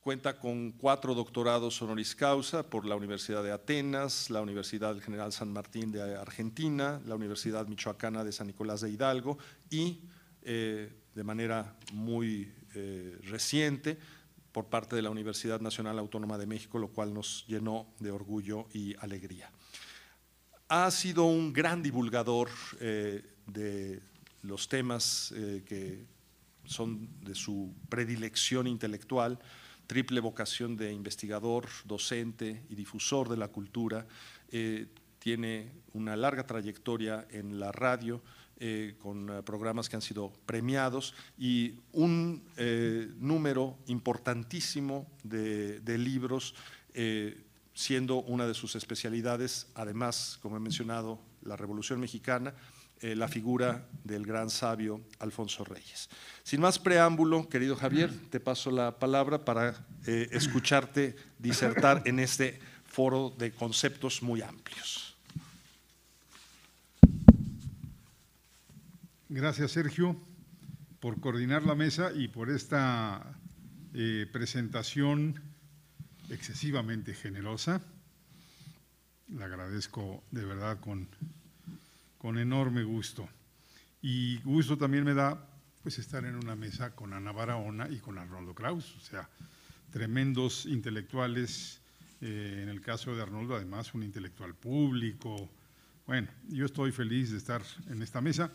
Cuenta con cuatro doctorados honoris causa por la Universidad de Atenas, la Universidad General San Martín de Argentina, la Universidad Michoacana de San Nicolás de Hidalgo y eh, de manera muy eh, reciente por parte de la Universidad Nacional Autónoma de México, lo cual nos llenó de orgullo y alegría. Ha sido un gran divulgador eh, de los temas que son de su predilección intelectual, triple vocación de investigador, docente y difusor de la cultura. Eh, tiene una larga trayectoria en la radio eh, con eh, programas que han sido premiados y un número importantísimo de, de libros, siendo una de sus especialidades, además, como he mencionado, la Revolución Mexicana, eh, la figura del gran sabio Alfonso Reyes. Sin más preámbulo, querido Javier, te paso la palabra para eh, escucharte disertar en este foro de conceptos muy amplios. Gracias, Sergio, por coordinar la mesa y por esta eh, presentación excesivamente generosa. Le agradezco de verdad con con enorme gusto. Y gusto también me da pues estar en una mesa con Ana Barahona y con Arnoldo Kraus, o sea, tremendos intelectuales, eh, en el caso de Arnoldo además un intelectual público. Bueno, yo estoy feliz de estar en esta mesa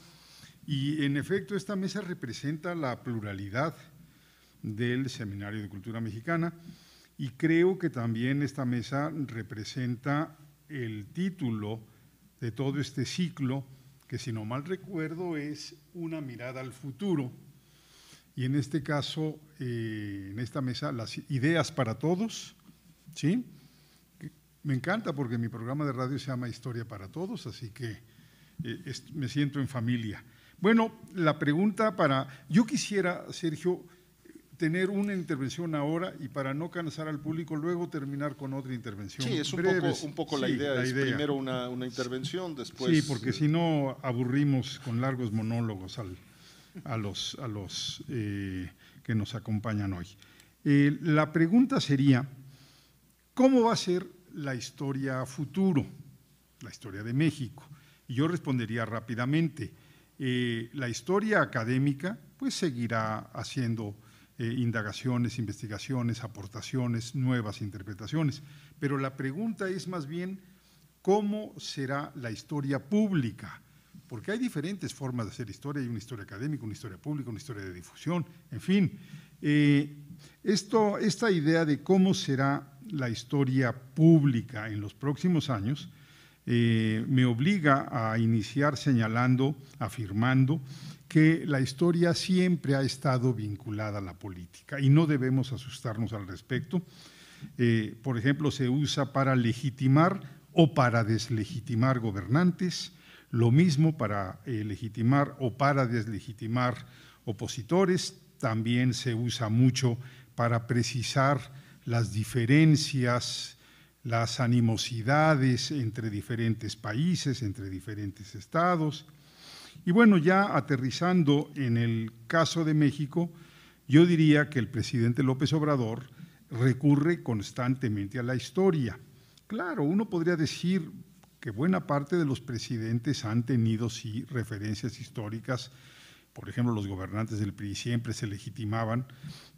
y en efecto esta mesa representa la pluralidad del Seminario de Cultura Mexicana y creo que también esta mesa representa el título de todo este ciclo, que si no mal recuerdo es una mirada al futuro. Y en este caso, eh, en esta mesa, las ideas para todos, ¿sí? Me encanta porque mi programa de radio se llama Historia para Todos, así que eh, me siento en familia. Bueno, la pregunta para, yo quisiera, Sergio, tener una intervención ahora y para no cansar al público luego terminar con otra intervención. Sí, es un poco, un poco la, idea, es primero una, intervención, después… Sí, porque eh, si no aburrimos con largos monólogos a los, a los eh, que nos acompañan hoy. Eh, la pregunta sería, ¿cómo va a ser la historia futuro, la historia de México? Y yo respondería rápidamente, la historia académica pues seguirá haciendo eh, indagaciones, investigaciones, aportaciones, nuevas interpretaciones. Pero la pregunta es más bien, ¿cómo será la historia pública? Porque hay diferentes formas de hacer historia, hay una historia académica, una historia pública, una historia de difusión, en fin. Eh, esto, esta idea de cómo será la historia pública en los próximos años eh, me obliga a iniciar señalando, afirmando que la historia siempre ha estado vinculada a la política y no debemos asustarnos al respecto. Eh, por ejemplo, se usa para legitimar o para deslegitimar gobernantes, lo mismo para eh, legitimar o para deslegitimar opositores, también se usa mucho para precisar las diferencias, las animosidades entre diferentes países, entre diferentes estados. Y bueno, ya aterrizando en el caso de México, yo diría que el presidente López Obrador recurre constantemente a la historia. Claro, uno podría decir que buena parte de los presidentes han tenido sí referencias históricas, por ejemplo, los gobernantes del PRI siempre se legitimaban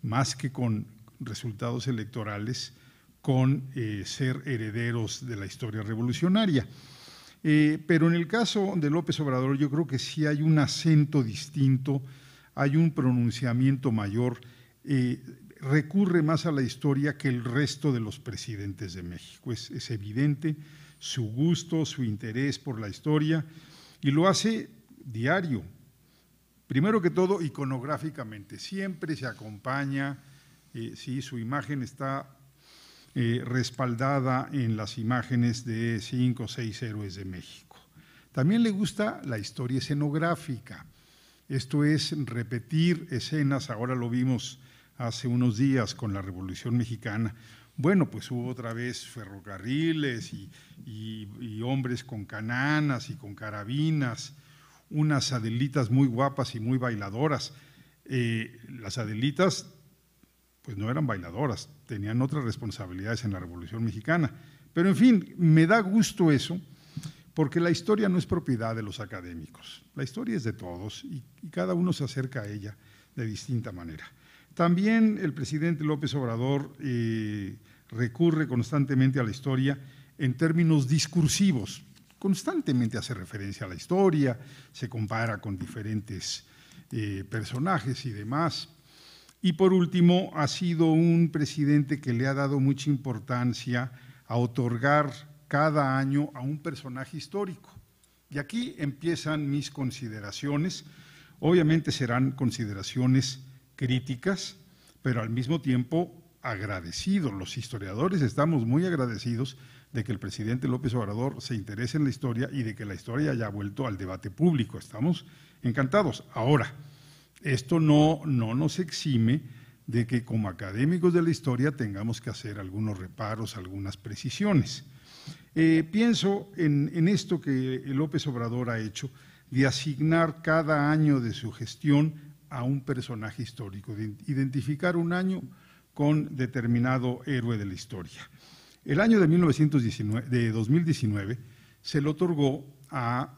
más que con resultados electorales, con eh, ser herederos de la historia revolucionaria. Eh, pero en el caso de López Obrador yo creo que sí hay un acento distinto, hay un pronunciamiento mayor, eh, recurre más a la historia que el resto de los presidentes de México. Es, evidente su gusto, su interés por la historia y lo hace diario. Primero que todo, iconográficamente, siempre se acompaña, eh, sí, su imagen está eh, respaldada en las imágenes de cinco o seis héroes de México. También le gusta la historia escenográfica, esto es repetir escenas, ahora lo vimos hace unos días con la Revolución Mexicana, bueno, pues hubo otra vez ferrocarriles y, hombres con cananas y con carabinas, unas adelitas muy guapas y muy bailadoras. Eh, las adelitas pues no eran bailadoras, tenían otras responsabilidades en la Revolución Mexicana. Pero en fin, me da gusto eso, porque la historia no es propiedad de los académicos, la historia es de todos y, cada uno se acerca a ella de distinta manera. También el presidente López Obrador eh, recurre constantemente a la historia en términos discursivos, constantemente hace referencia a la historia, se compara con diferentes eh, personajes y demás. Y por último, ha sido un presidente que le ha dado mucha importancia a otorgar cada año a un personaje histórico. Y aquí empiezan mis consideraciones. Obviamente serán consideraciones críticas, pero al mismo tiempo agradecidos. Los historiadores estamos muy agradecidos de que el presidente López Obrador se interese en la historia y de que la historia haya vuelto al debate público. Estamos encantados. Ahora, esto no, no nos exime de que como académicos de la historia tengamos que hacer algunos reparos, algunas precisiones. Eh, pienso en, esto que López Obrador ha hecho, de asignar cada año de su gestión a un personaje histórico, de identificar un año con determinado héroe de la historia. El año de, 1919, de 2019 se le otorgó a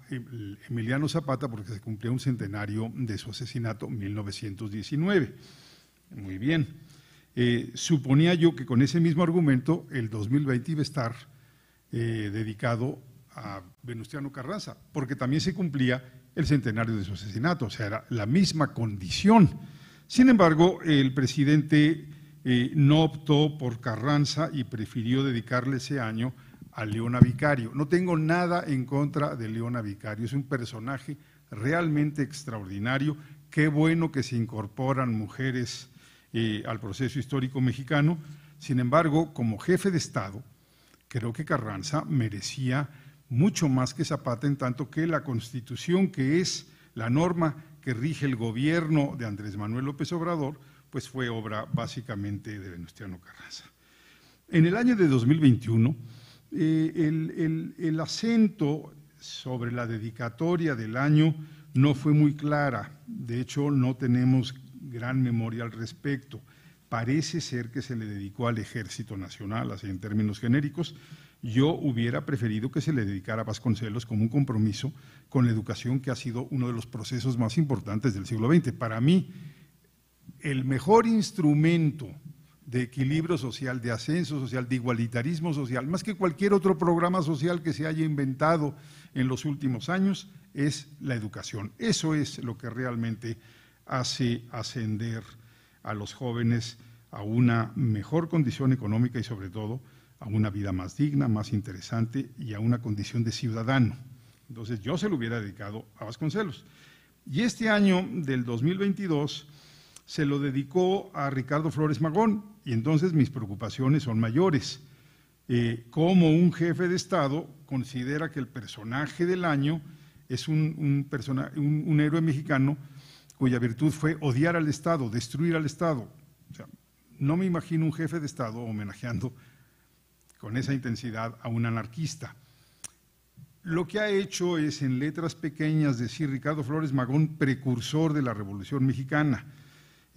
Emiliano Zapata porque se cumplió un centenario de su asesinato en 1919. Muy bien. Eh, suponía yo que con ese mismo argumento el 2020 iba a estar eh, dedicado a Venustiano Carranza, porque también se cumplía el centenario de su asesinato, o sea, era la misma condición. Sin embargo, el presidente eh, no optó por Carranza y prefirió dedicarle ese año a Leona Vicario. No tengo nada en contra de Leona Vicario, es un personaje realmente extraordinario. Qué bueno que se incorporan mujeres eh, al proceso histórico mexicano. Sin embargo, como jefe de Estado, creo que Carranza merecía mucho más que Zapata, en tanto que la Constitución, que es la norma que rige el gobierno de Andrés Manuel López Obrador, pues fue obra básicamente de Venustiano Carranza. En el año de 2021, eh, el, acento sobre la dedicatoria del año no fue muy clara, de hecho no tenemos gran memoria al respecto. Parece ser que se le dedicó al Ejército Nacional, así en términos genéricos. Yo hubiera preferido que se le dedicara a Vasconcelos como un compromiso con la educación, que ha sido uno de los procesos más importantes del siglo XX. Para mí, el mejor instrumento de equilibrio social, de ascenso social, de igualitarismo social, más que cualquier otro programa social que se haya inventado en los últimos años, es la educación. Eso es lo que realmente hace ascender a los jóvenes a una mejor condición económica y sobre todo a una vida más digna, más interesante y a una condición de ciudadano. Entonces yo se lo hubiera dedicado a Vasconcelos. Y este año del 2022 se lo dedicó a Ricardo Flores Magón y entonces mis preocupaciones son mayores. Eh, como un jefe de Estado considera que el personaje del año es un, un, héroe mexicano cuya virtud fue odiar al Estado, destruir al Estado. no me imagino un jefe de Estado homenajeando con esa intensidad a un anarquista. Lo que ha hecho es en letras pequeñas decir Ricardo Flores Magón, precursor de la Revolución Mexicana.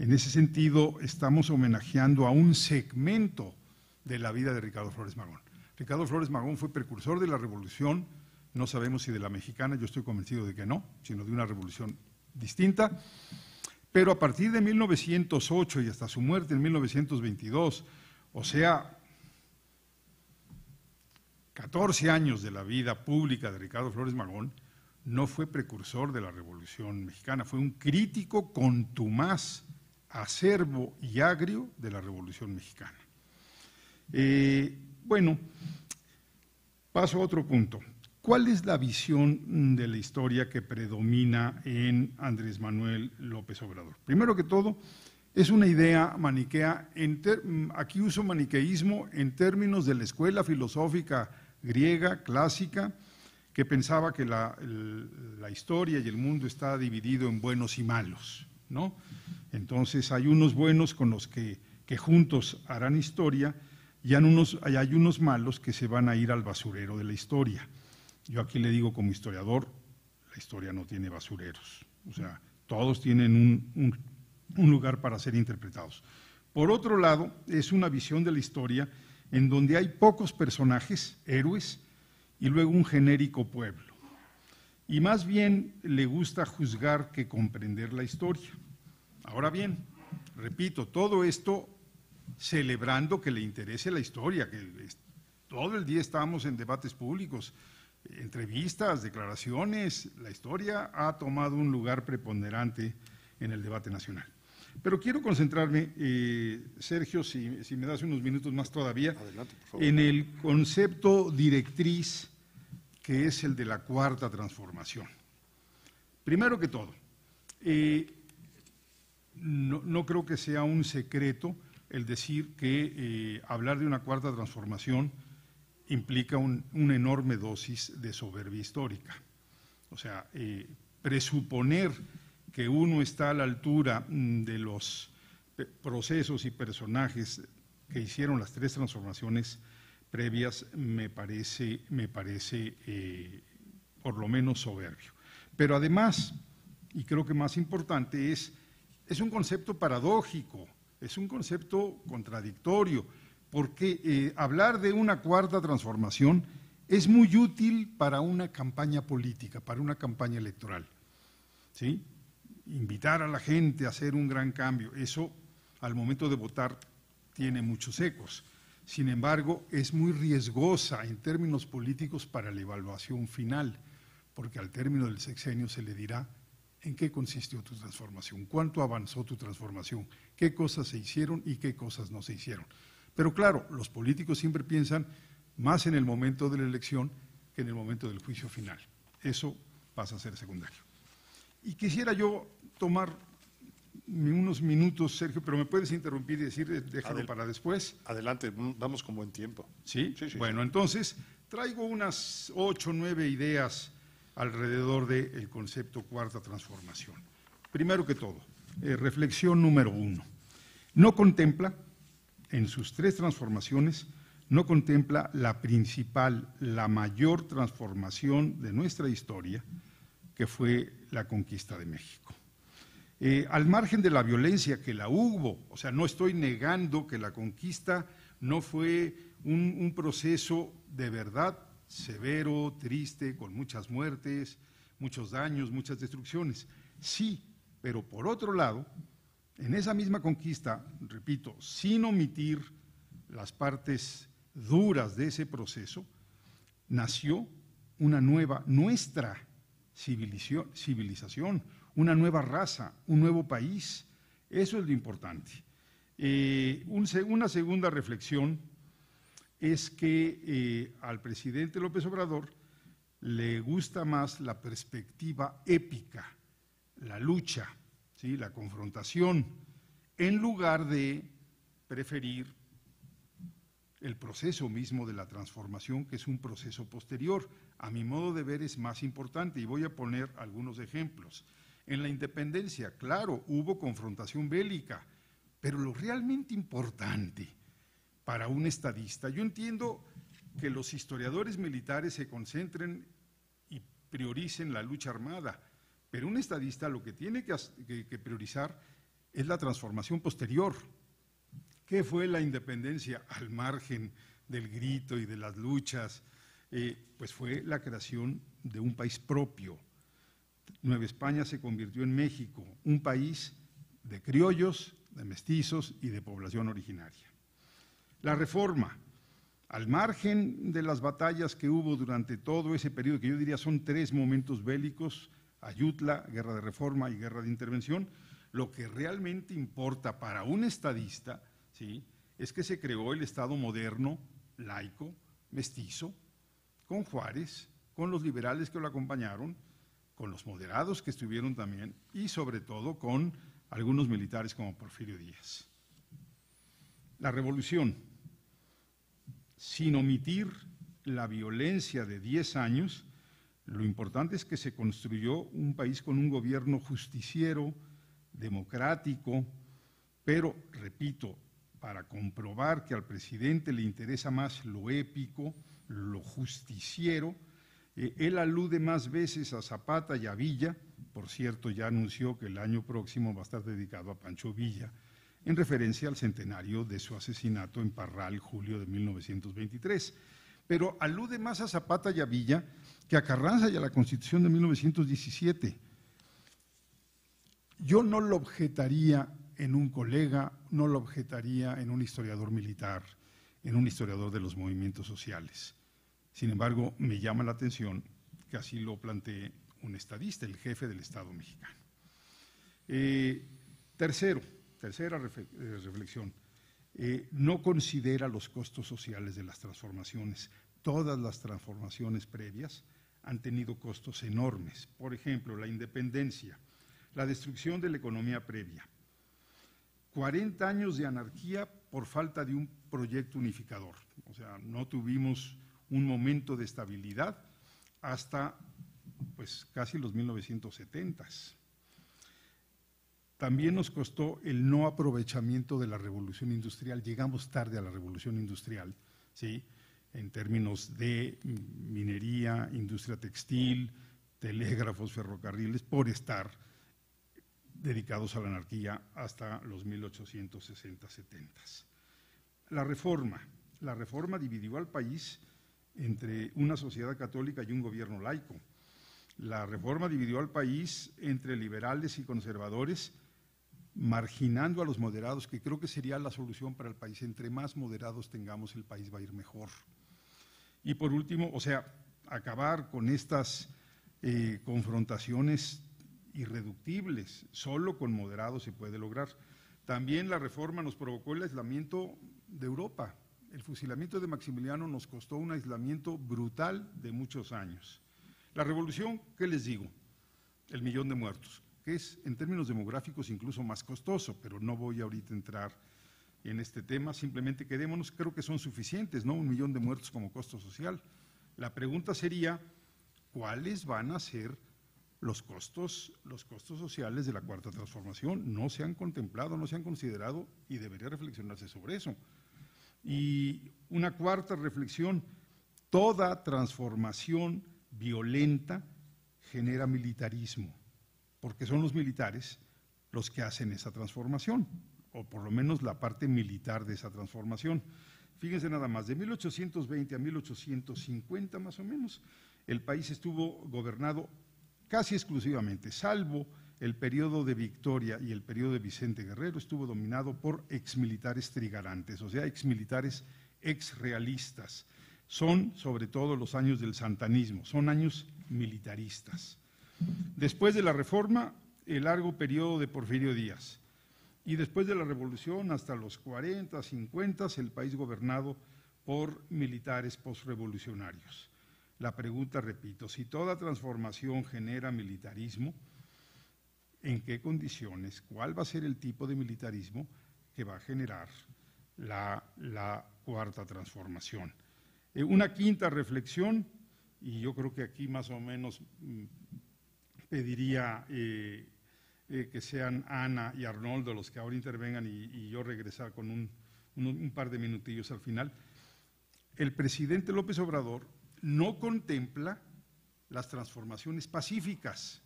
En ese sentido, estamos homenajeando a un segmento de la vida de Ricardo Flores Magón. Ricardo Flores Magón fue precursor de la revolución, no sabemos si de la mexicana, yo estoy convencido de que no, sino de una revolución distinta, pero a partir de 1908 y hasta su muerte en 1922, o sea, 14 años de la vida pública de Ricardo Flores Magón, no fue precursor de la Revolución Mexicana, fue un crítico contumaz acervo y agrio de la Revolución Mexicana. Eh, bueno, paso a otro punto. ¿Cuál es la visión de la historia que predomina en Andrés Manuel López Obrador? Primero que todo, es una idea maniquea, aquí uso maniqueísmo en términos de la escuela filosófica griega clásica, que pensaba que la, la historia y el mundo está dividido en buenos y malos. ¿No? Entonces hay unos buenos con los que, juntos harán historia y hay unos, hay unos malos que se van a ir al basurero de la historia. Yo aquí le digo como historiador, la historia no tiene basureros, o sea, todos tienen un, lugar para ser interpretados. Por otro lado, es una visión de la historia en donde hay pocos personajes, héroes, y luego un genérico pueblo. Y más bien le gusta juzgar que comprender la historia. Ahora bien, repito, todo esto celebrando que le interese la historia, que todo el día estamos en debates públicos, entrevistas, declaraciones, la historia ha tomado un lugar preponderante en el debate nacional. Pero quiero concentrarme, eh, Sergio, si, me das unos minutos más todavía, en el concepto directriz que es el de la cuarta transformación. Primero que todo, eh, no, creo que sea un secreto el decir que eh, hablar de una cuarta transformación implica una enorme dosis de soberbia histórica. O sea, presuponer que uno está a la altura mm, de los procesos y personajes que hicieron las tres transformaciones previas me parece, me parece eh, por lo menos soberbio. Pero además, y creo que más importante, es, es un concepto paradójico, es un concepto contradictorio, porque eh, hablar de una cuarta transformación es muy útil para una campaña política, para una campaña electoral. ¿sí? invitar a la gente a hacer un gran cambio. Eso al momento de votar tiene muchos ecos. Sin embargo, es muy riesgosa en términos políticos para la evaluación final, porque al término del sexenio se le dirá en qué consistió tu transformación, cuánto avanzó tu transformación, qué cosas se hicieron y qué cosas no se hicieron. Pero claro, los políticos siempre piensan más en el momento de la elección que en el momento del juicio final. Eso pasa a ser secundario. Y quisiera yo tomar unos minutos, Sergio, pero me puedes interrumpir y decir, déjalo para después. Adelante, vamos con buen tiempo. ¿Sí? Sí, bueno, entonces traigo unas ocho, nueve ideas alrededor del concepto cuarta transformación. Primero que todo, eh, reflexión número uno. No contempla, en sus tres transformaciones, no contempla la principal, la mayor transformación de nuestra historia, que fue la conquista de México. Eh, al margen de la violencia que la hubo, o sea, no estoy negando que la conquista no fue un, proceso de verdad severo, triste, con muchas muertes, muchos daños, muchas destrucciones. Sí, pero por otro lado, en esa misma conquista, repito, sin omitir las partes duras de ese proceso, nació una nueva, nuestra civilización, una nueva raza, un nuevo país. Eso es lo importante. Eh, una segunda reflexión es que eh, al presidente López Obrador le gusta más la perspectiva épica, la lucha, ¿sí? la confrontación, en lugar de preferir el proceso mismo de la transformación, que es un proceso posterior. A mi modo de ver es más importante y voy a poner algunos ejemplos. En la independencia, claro, hubo confrontación bélica, pero lo realmente importante para un estadista, yo entiendo que los historiadores militares se concentren y prioricen la lucha armada, pero un estadista lo que tiene que, priorizar es la transformación posterior. ¿Qué fue la independencia al margen del grito y de las luchas? Eh, pues fue la creación de un país propio, Nueva España se convirtió en México, un país de criollos, de mestizos y de población originaria. La reforma, al margen de las batallas que hubo durante todo ese periodo, que yo diría son tres momentos bélicos, Ayutla, guerra de reforma y guerra de intervención, lo que realmente importa para un estadista ¿sí? es que se creó el Estado moderno, laico, mestizo, con Juárez, con los liberales que lo acompañaron, con los moderados que estuvieron también y sobre todo con algunos militares como Porfirio Díaz. La revolución, sin omitir la violencia de 10 años, lo importante es que se construyó un país con un gobierno justiciero, democrático, pero, repito, para comprobar que al presidente le interesa más lo épico, lo justiciero, eh, él alude más veces a Zapata y a Villa, por cierto, ya anunció que el año próximo va a estar dedicado a Pancho Villa, en referencia al centenario de su asesinato en Parral, julio de 1923. Pero alude más a Zapata y a Villa que a Carranza y a la Constitución de 1917. Yo no lo objetaría en un colega, no lo objetaría en un historiador militar, en un historiador de los movimientos sociales. Sin embargo, me llama la atención que así lo plantee un estadista, el jefe del Estado mexicano. Eh, tercero, tercera eh, reflexión, eh, no considera los costos sociales de las transformaciones. Todas las transformaciones previas han tenido costos enormes. Por ejemplo, la independencia, la destrucción de la economía previa, 40 años de anarquía por falta de un proyecto unificador. O sea, no tuvimos un momento de estabilidad hasta pues casi los 1970s. También nos costó el no aprovechamiento de la revolución industrial. Llegamos tarde a la revolución industrial, ¿sí? en términos de minería, industria textil, telégrafos, ferrocarriles, por estar dedicados a la anarquía hasta los 1860-70. La reforma. La reforma dividió al país entre una sociedad católica y un gobierno laico. La reforma dividió al país entre liberales y conservadores, marginando a los moderados, que creo que sería la solución para el país. Entre más moderados tengamos, el país va a ir mejor. Y por último, o sea, acabar con estas eh, confrontaciones irreductibles. Solo con moderados se puede lograr. También la reforma nos provocó el aislamiento de Europa. El fusilamiento de Maximiliano nos costó un aislamiento brutal de muchos años. La revolución, ¿qué les digo? El millón de muertos, que es en términos demográficos incluso más costoso, pero no voy ahorita a entrar en este tema, simplemente quedémonos, creo que son suficientes, ¿no? Un millón de muertos como costo social. La pregunta sería, ¿cuáles van a ser los costos, los costos sociales de la cuarta transformación? No se han contemplado, no se han considerado y debería reflexionarse sobre eso. Y una cuarta reflexión, toda transformación violenta genera militarismo, porque son los militares los que hacen esa transformación, o por lo menos la parte militar de esa transformación. Fíjense nada más, de 1820 a 1850 más o menos, el país estuvo gobernado casi exclusivamente, salvo el periodo de Victoria y el periodo de Vicente Guerrero, estuvo dominado por exmilitares trigarantes, o sea, exmilitares exrealistas son sobre todo los años del santanismo, son años militaristas. Después de la reforma, el largo periodo de Porfirio Díaz. Y después de la revolución, hasta los 40, 50, el país gobernado por militares postrevolucionarios. La pregunta, repito, si toda transformación genera militarismo, ¿en qué condiciones? ¿Cuál va a ser el tipo de militarismo que va a generar la, la cuarta transformación? Eh, una quinta reflexión, y yo creo que aquí más o menos mm, pediría eh, eh, que sean Ana y Arnoldo los que ahora intervengan y, yo regresar con un, un, par de minutillos al final. El presidente López Obrador no contempla las transformaciones pacíficas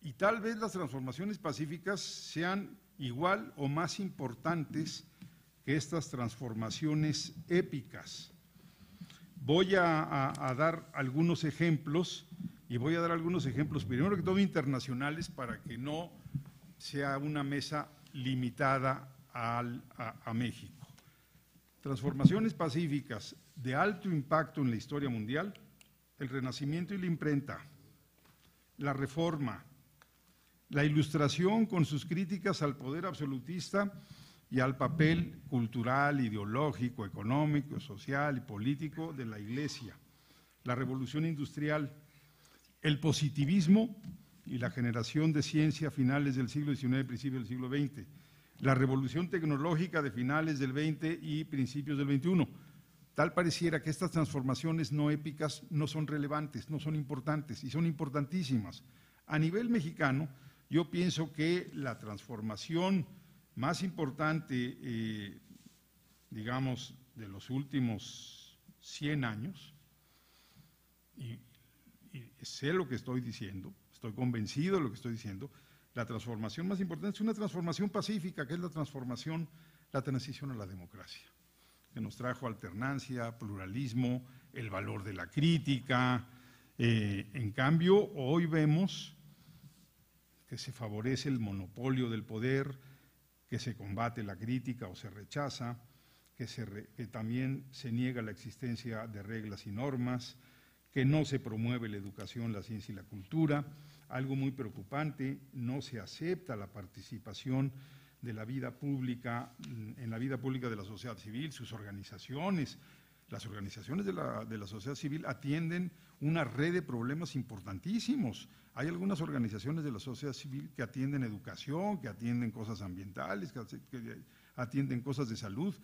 y tal vez las transformaciones pacíficas sean igual o más importantes que estas transformaciones épicas. Voy a, dar algunos ejemplos y voy a dar algunos ejemplos, primero que todo internacionales, para que no sea una mesa limitada a, México. Transformaciones pacíficas de alto impacto en la historia mundial, el Renacimiento y la imprenta, la Reforma, la Ilustración con sus críticas al poder absolutista y al papel cultural, ideológico, económico, social y político de la Iglesia, la revolución industrial, el positivismo y la generación de ciencia a finales del siglo XIX y principios del siglo XX, la revolución tecnológica de finales del XX y principios del XXI. Tal pareciera que estas transformaciones no épicas no son relevantes, no son importantes y son importantísimas. A nivel mexicano, yo pienso que la transformación más importante, eh, digamos, de los últimos 100 años, y, sé lo que estoy diciendo, estoy convencido de lo que estoy diciendo, La transformación más importante es una transformación pacífica, que es la transformación, la transición a la democracia, que nos trajo alternancia, pluralismo, el valor de la crítica. Eh, en cambio, hoy vemos que se favorece el monopolio del poder, que se combate la crítica o se rechaza, que, también se niega la existencia de reglas y normas, que no se promueve la educación, la ciencia y la cultura. Algo muy preocupante, no se acepta la participación de la vida pública, en la vida pública de la sociedad civil, sus organizaciones. Las organizaciones de la sociedad civil atienden una red de problemas importantísimos. Hay algunas organizaciones de la sociedad civil que atienden educación, que atienden cosas ambientales, que atienden cosas de salud.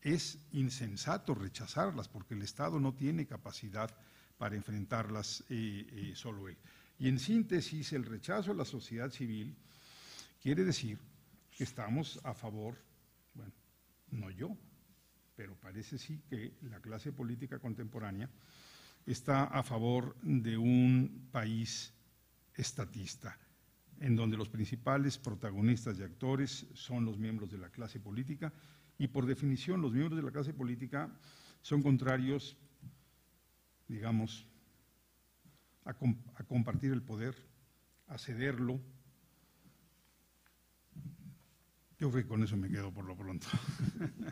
Es insensato rechazarlas porque el Estado no tiene capacidad para enfrentarlas eh, eh, solo él. Y en síntesis, el rechazo a la sociedad civil quiere decir que estamos a favor, bueno, no yo, pero parece sí que la clase política contemporánea está a favor de un país estatista, en donde los principales protagonistas y actores son los miembros de la clase política y por definición los miembros de la clase política son contrarios, digamos, a, compartir el poder, a cederlo. Yo creo que con eso me quedo por lo pronto.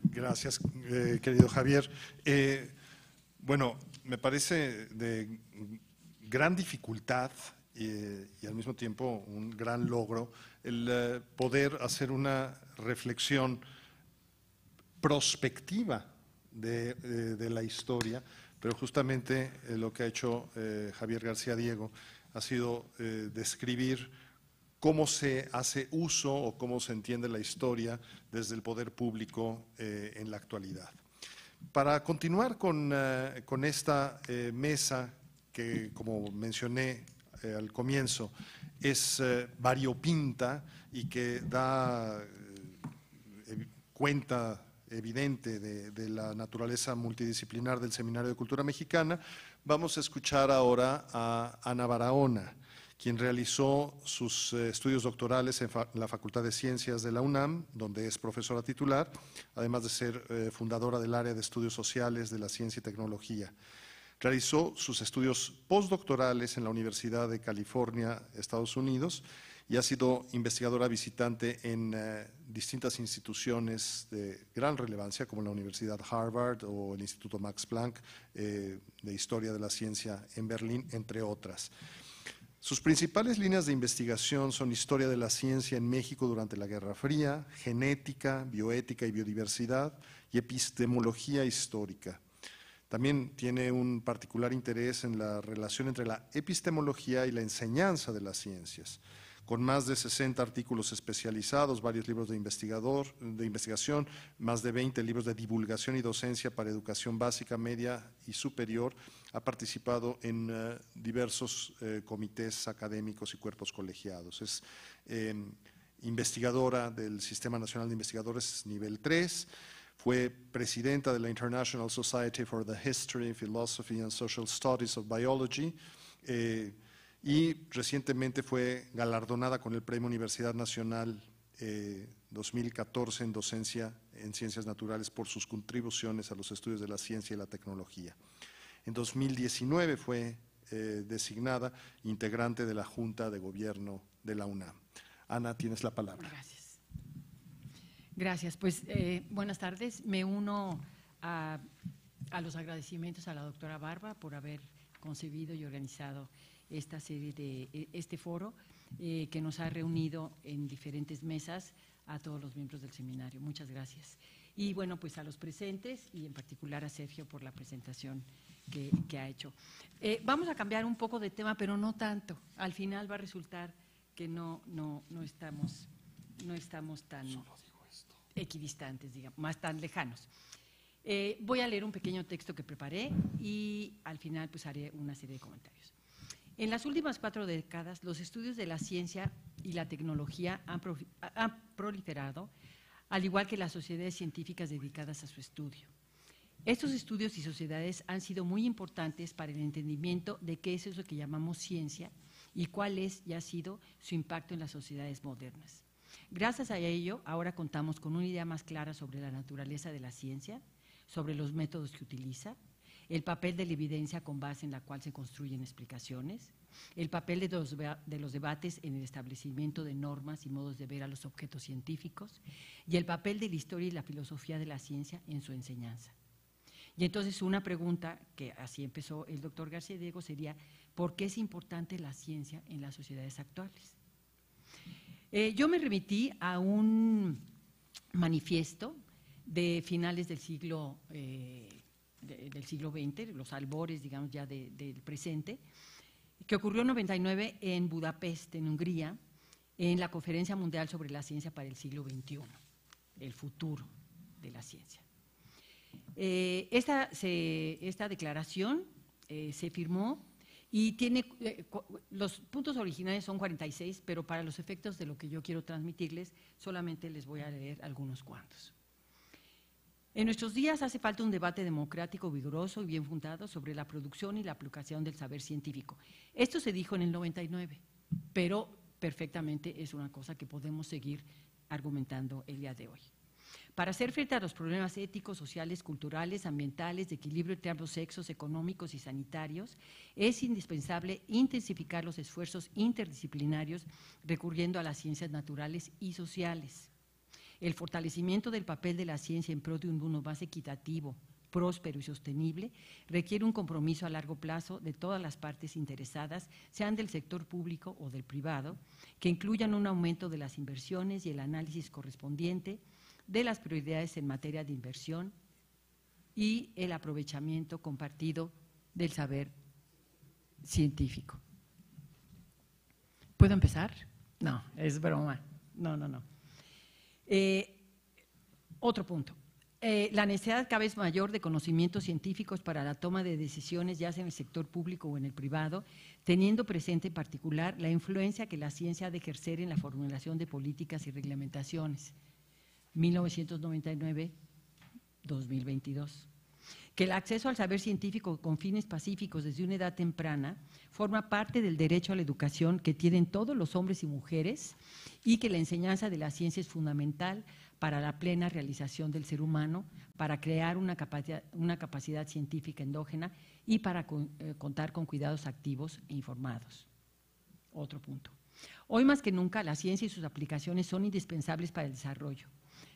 Gracias, eh, querido Javier. Eh, bueno, me parece de gran dificultad y, al mismo tiempo un gran logro el eh, poder hacer una reflexión prospectiva de la historia pero justamente eh, lo que ha hecho eh, Javier García Diego ha sido eh, describir cómo se hace uso o cómo se entiende la historia desde el poder público en la actualidad. Para continuar con, con esta mesa que, como mencioné al comienzo, es variopinta y que da cuenta evidente de, la naturaleza multidisciplinar del Seminario de Cultura Mexicana, vamos a escuchar ahora a Ana Barahona, quien realizó sus eh, estudios doctorales en la Facultad de Ciencias de la UNAM, donde es profesora titular, además de ser eh, fundadora del área de estudios sociales de la ciencia y tecnología. Realizó sus estudios postdoctorales en la Universidad de California, Estados Unidos, y ha sido investigadora visitante en eh, distintas instituciones de gran relevancia, como la Universidad Harvard o el Instituto Max Planck de Historia de la Ciencia en Berlín, entre otras. Sus principales líneas de investigación son historia de la ciencia en México durante la Guerra Fría, genética, bioética y biodiversidad y epistemología histórica. También tiene un particular interés en la relación entre la epistemología y la enseñanza de las ciencias con más de 60 artículos especializados, varios libros de, investigador, de investigación, más de 20 libros de divulgación y docencia para educación básica, media y superior. Ha participado en eh, diversos eh, comités académicos y cuerpos colegiados. Es em, investigadora del Sistema Nacional de Investigadores nivel 3. Fue presidenta de la International Society for the History, Philosophy and Social Studies of Biology. Eh, y recientemente fue galardonada con el Premio Universidad Nacional 2014 eh, en docencia en ciencias naturales por sus contribuciones a los estudios de la ciencia y la tecnología. En 2019 fue eh, designada integrante de la Junta de Gobierno de la UNAM. Ana, tienes la palabra. Gracias. Gracias. Pues eh, buenas tardes. Me uno a, a los agradecimientos a la doctora Barba por haber concebido y organizado esta serie de e, este foro eh, que nos ha reunido en diferentes mesas a todos los miembros del seminario. Muchas gracias. Y bueno, pues a los presentes y en particular a Sergio por la presentación que, ha hecho. Eh, vamos a cambiar un poco de tema, pero no tanto. Al final va a resultar que no, no, no, estamos, no estamos tan equidistantes, digamos, más tan lejanos. Eh, voy a leer un pequeño texto que preparé y al final pues haré una serie de comentarios. En las últimas cuatro décadas, los estudios de la ciencia y la tecnología han, proliferado, al igual que las sociedades científicas dedicadas a su estudio. Estos estudios y sociedades han sido muy importantes para el entendimiento de qué es eso que llamamos ciencia y cuál es y ha sido su impacto en las sociedades modernas. Gracias a ello, ahora contamos con una idea más clara sobre la naturaleza de la ciencia, sobre los métodos que utiliza, el papel de la evidencia con base en la cual se construyen explicaciones, el papel de los, de los, debates en el establecimiento de normas y modos de ver a los objetos científicos y el papel de la historia y la filosofía de la ciencia en su enseñanza. Y entonces una pregunta, que así empezó el doctor García Diego, sería, ¿por qué es importante la ciencia en las sociedades actuales? Eh, yo me remití a un manifiesto de finales del siglo eh, del siglo XX, los albores, digamos, ya del presente, que ocurrió en 99 en Budapest, en Hungría, en la Conferencia Mundial sobre la Ciencia para el siglo XXI, el futuro de la ciencia. Eh, esta, declaración eh, se firmó y tiene, eh, los puntos originales son 46, pero para los efectos de lo que yo quiero transmitirles, solamente les voy a leer algunos cuantos. En nuestros días hace falta un debate democrático vigoroso y bien fundado sobre la producción y la aplicación del saber científico. Esto se dijo en el 99, pero perfectamente es una cosa que podemos seguir argumentando el día de hoy. Para hacer frente a los problemas éticos, sociales, culturales, ambientales, de equilibrio entre ambos sexos, económicos y sanitarios, es indispensable intensificar los esfuerzos interdisciplinarios recurriendo a las ciencias naturales y sociales el fortalecimiento del papel de la ciencia en pro de un mundo más equitativo, próspero y sostenible requiere un compromiso a largo plazo de todas las partes interesadas, sean del sector público o del privado, que incluyan un aumento de las inversiones y el análisis correspondiente de las prioridades en materia de inversión y el aprovechamiento compartido del saber científico. ¿Puedo empezar? No, es broma. No, no, no. Eh, otro punto. Eh, la necesidad cada vez mayor de conocimientos científicos para la toma de decisiones, ya sea en el sector público o en el privado, teniendo presente en particular la influencia que la ciencia ha de ejercer en la formulación de políticas y reglamentaciones. 1999-2022 que el acceso al saber científico con fines pacíficos desde una edad temprana forma parte del derecho a la educación que tienen todos los hombres y mujeres y que la enseñanza de la ciencia es fundamental para la plena realización del ser humano, para crear una capacidad, científica endógena y para eh, contar con cuidados activos e informados. Otro punto. Hoy más que nunca la ciencia y sus aplicaciones son indispensables para el desarrollo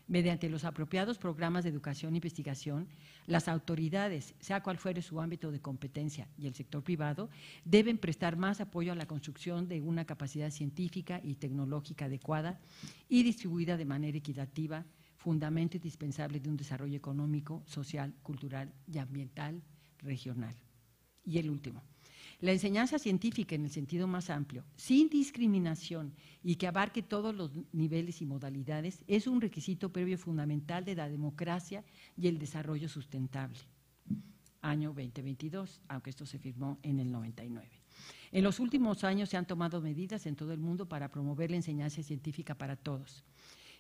mediante los apropiados programas de educación e investigación, las autoridades, sea cual fuere su ámbito de competencia y el sector privado, deben prestar más apoyo a la construcción de una capacidad científica y tecnológica adecuada y distribuida de manera equitativa, fundamento indispensable de un desarrollo económico, social, cultural y ambiental regional. Y el último, la enseñanza científica en el sentido más amplio, sin discriminación y que abarque todos los niveles y modalidades, es un requisito previo fundamental de la democracia y el desarrollo sustentable. Año 2022, aunque esto se firmó en el 99. En los últimos años se han tomado medidas en todo el mundo para promover la enseñanza científica para todos.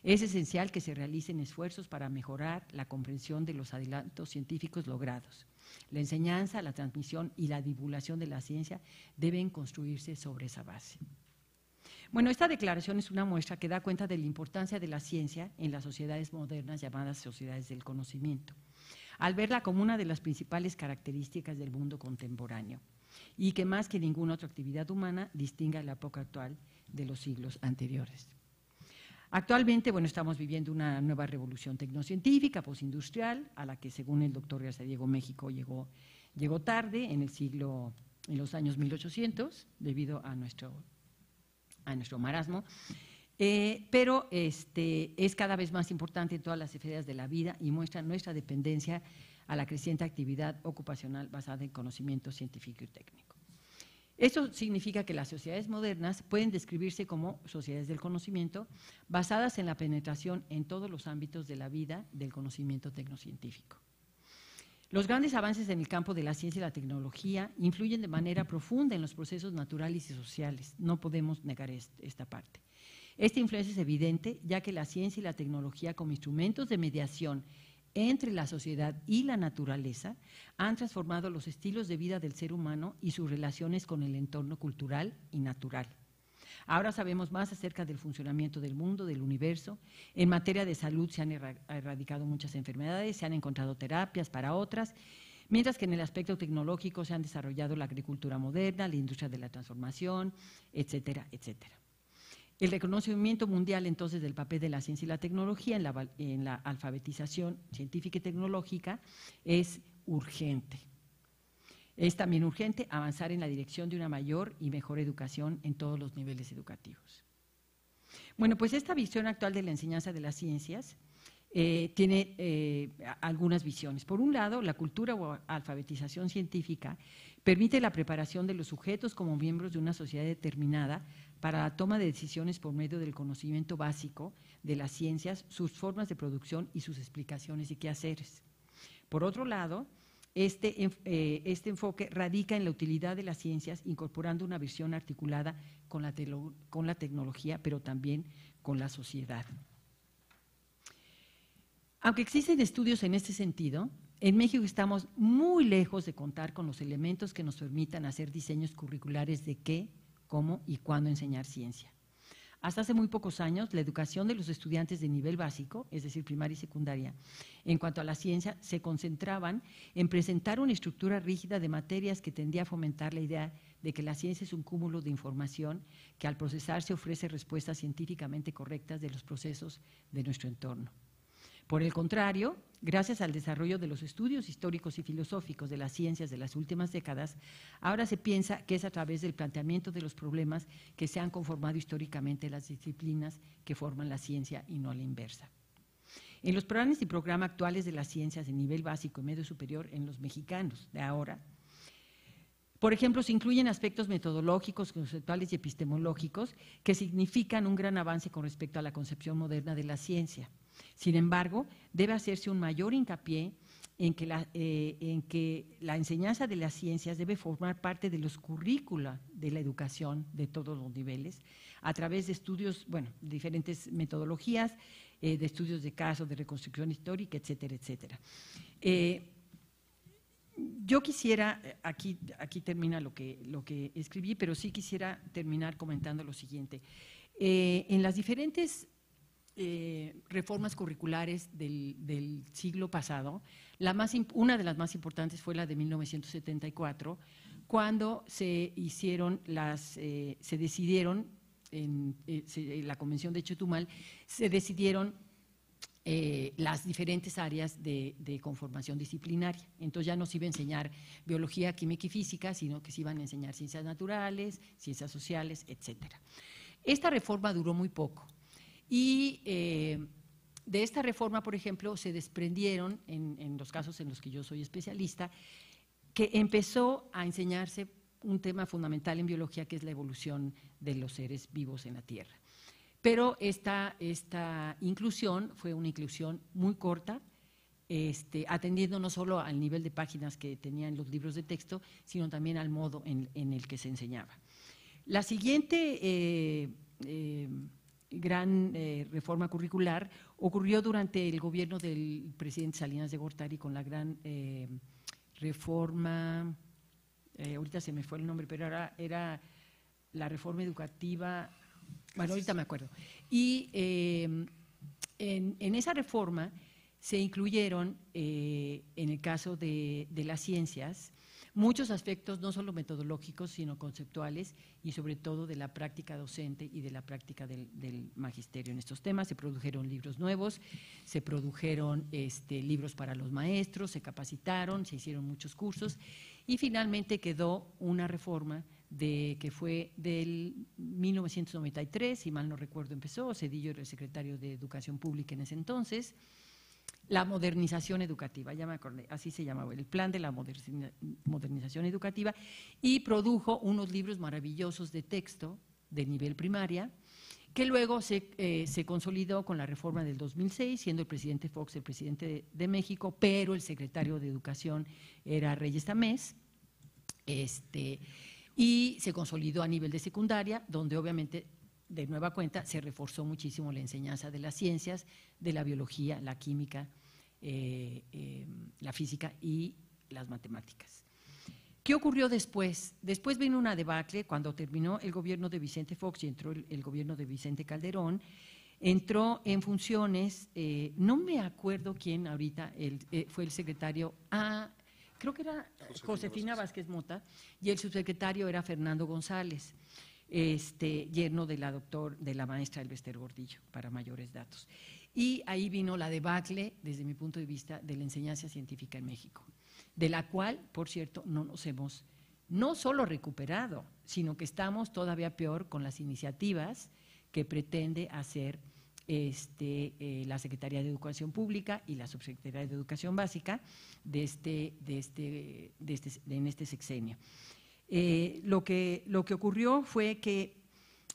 Es esencial que se realicen esfuerzos para mejorar la comprensión de los adelantos científicos logrados. La enseñanza, la transmisión y la divulgación de la ciencia deben construirse sobre esa base. Bueno, esta declaración es una muestra que da cuenta de la importancia de la ciencia en las sociedades modernas llamadas sociedades del conocimiento, al verla como una de las principales características del mundo contemporáneo y que más que ninguna otra actividad humana distinga la época actual de los siglos anteriores. Actualmente, bueno, estamos viviendo una nueva revolución tecnocientífica, postindustrial, a la que, según el doctor García Diego, México llegó, llegó tarde en el siglo, en los años 1800, debido a nuestro, a nuestro marasmo. Eh, pero este, es cada vez más importante en todas las esferas de la vida y muestra nuestra dependencia a la creciente actividad ocupacional basada en conocimiento científico y técnico. Esto significa que las sociedades modernas pueden describirse como sociedades del conocimiento basadas en la penetración en todos los ámbitos de la vida del conocimiento tecnocientífico. Los grandes avances en el campo de la ciencia y la tecnología influyen de manera profunda en los procesos naturales y sociales. No podemos negar esta parte. Esta influencia es evidente ya que la ciencia y la tecnología como instrumentos de mediación entre la sociedad y la naturaleza han transformado los estilos de vida del ser humano y sus relaciones con el entorno cultural y natural. Ahora sabemos más acerca del funcionamiento del mundo, del universo. En materia de salud se han erradicado muchas enfermedades, se han encontrado terapias para otras, mientras que en el aspecto tecnológico se han desarrollado la agricultura moderna, la industria de la transformación, etcétera, etcétera. El reconocimiento mundial entonces del papel de la ciencia y la tecnología en la, alfabetización científica y tecnológica es urgente. Es también urgente avanzar en la dirección de una mayor y mejor educación en todos los niveles educativos. Bueno, pues esta visión actual de la enseñanza de las ciencias eh, tiene eh, algunas visiones. Por un lado, la cultura o alfabetización científica permite la preparación de los sujetos como miembros de una sociedad determinada para la toma de decisiones por medio del conocimiento básico de las ciencias, sus formas de producción y sus explicaciones y quehaceres. Por otro lado, este, eh, este, enfoque radica en la utilidad de las ciencias, incorporando una visión articulada con la, con la tecnología, pero también con la sociedad. Aunque existen estudios en este sentido, en México estamos muy lejos de contar con los elementos que nos permitan hacer diseños curriculares de qué, cómo y cuándo enseñar ciencia. Hasta hace muy pocos años, la educación de los estudiantes de nivel básico, es decir, primaria y secundaria, en cuanto a la ciencia, se concentraban en presentar una estructura rígida de materias que tendía a fomentar la idea de que la ciencia es un cúmulo de información que al procesarse ofrece respuestas científicamente correctas de los procesos de nuestro entorno. Por el contrario, gracias al desarrollo de los estudios históricos y filosóficos de las ciencias de las últimas décadas, ahora se piensa que es a través del planteamiento de los problemas que se han conformado históricamente las disciplinas que forman la ciencia y no a la inversa. En los planes y programas actuales de las ciencias de nivel básico y medio superior en los mexicanos de ahora, por ejemplo, se incluyen aspectos metodológicos, conceptuales y epistemológicos que significan un gran avance con respecto a la concepción moderna de la ciencia. Sin embargo, debe hacerse un mayor hincapié en que, la, eh, en que, la, enseñanza de las ciencias debe formar parte de los currícula de la educación de todos los niveles, a través de estudios, bueno, diferentes metodologías, eh, de estudios de casos, de reconstrucción histórica, etcétera, etcétera. Eh, yo quisiera, aquí, aquí termina lo que, lo que escribí, pero sí quisiera terminar comentando lo siguiente. en las diferentes eh, reformas curriculares del, siglo pasado. La más, una de las más importantes fue la de 1974, cuando se hicieron las, eh, se decidieron en, eh, la Convención de Chetumal, se decidieron las diferentes áreas de, de, conformación disciplinaria. Entonces ya no se iba a enseñar biología, química y física, sino que se iban a enseñar ciencias naturales, ciencias sociales, etcétera. Esta reforma duró muy poco. Y eh, de esta reforma, por ejemplo, se desprendieron, en, los casos en los que yo soy especialista, que empezó a enseñarse un tema fundamental en biología, que es la evolución de los seres vivos en la Tierra. Pero esta, esta inclusión fue una inclusión muy corta, este, atendiendo no solo al nivel de páginas que tenían los libros de texto, sino también al modo en, el que se enseñaba. La siguiente eh, eh, gran eh, reforma curricular ocurrió durante el gobierno del presidente Salinas de Gortari con la gran eh, reforma, eh, ahorita se me fue el nombre, pero ahora era la reforma educativa, bueno, ahorita me acuerdo. Y en, en, esa reforma se incluyeron, en el caso de, de las ciencias, muchos aspectos, no solo metodológicos, sino conceptuales y sobre todo de la práctica docente y de la práctica del, magisterio en estos temas. Se produjeron libros nuevos, se produjeron este, libros para los maestros, se capacitaron, se hicieron muchos cursos y finalmente quedó una reforma de, que fue del 1993, si mal no recuerdo empezó, Cedillo era el secretario de Educación Pública en ese entonces, la modernización educativa, ya me acordé, así se llamaba, el plan de la modernización educativa, y produjo unos libros maravillosos de texto de nivel primaria, que luego se, eh, consolidó con la reforma del 2006, siendo el presidente Fox el presidente de, México, pero el secretario de Educación era Reyes Tamés, este, y se consolidó a nivel de secundaria, donde obviamente de nueva cuenta se reforzó muchísimo la enseñanza de las ciencias, de la biología, la química, la física y las matemáticas. ¿Qué ocurrió después? Después vino una debacle cuando terminó el gobierno de Vicente Fox y entró el, gobierno de Vicente Calderón. Entró en funciones, eh, no me acuerdo quién ahorita eh, fue el secretario, ah, creo que era Josefina, Vázquez Mota, y el subsecretario era Fernando González, este, yerno de la doctor, de la maestra Elvester Gordillo, para mayores datos. Y ahí vino la debacle, desde mi punto de vista, de la enseñanza científica en México de la cual, por cierto, no nos hemos no solo recuperado, sino que estamos todavía peor con las iniciativas que pretende hacer este, eh, la Secretaría de Educación Pública y la Subsecretaría de Educación Básica de este, de este, de este, en este sexenio. Eh, lo, que, lo que ocurrió fue que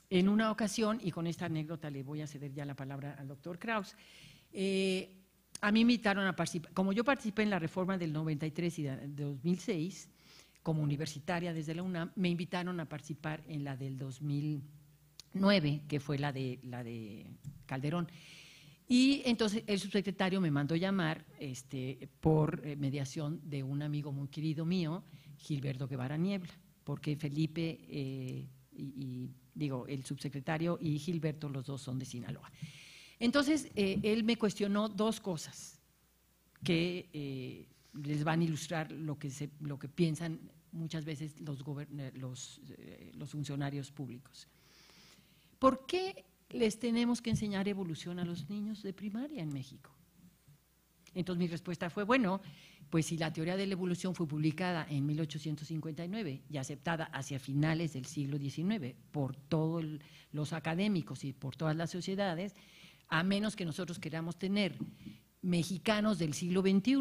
en una ocasión, y con esta anécdota le voy a ceder ya la palabra al doctor Kraus, eh, a mí me invitaron a participar, como yo participé en la reforma del 93 y de 2006, como universitaria desde la UNAM, me invitaron a participar en la del 2009, que fue la de, la de Calderón. Y entonces el subsecretario me mandó llamar este, por mediación de un amigo muy querido mío, Gilberto Guevara Niebla, porque Felipe eh, y, digo, el subsecretario y Gilberto, los dos son de Sinaloa. Entonces, eh, él me cuestionó dos cosas que eh, les van a ilustrar lo que, lo que piensan muchas veces los, los, los funcionarios públicos. ¿Por qué les tenemos que enseñar evolución a los niños de primaria en México? Entonces mi respuesta fue, bueno, pues si la teoría de la evolución fue publicada en 1859 y aceptada hacia finales del siglo XIX por todos los académicos y por todas las sociedades, a menos que nosotros queramos tener mexicanos del siglo XXI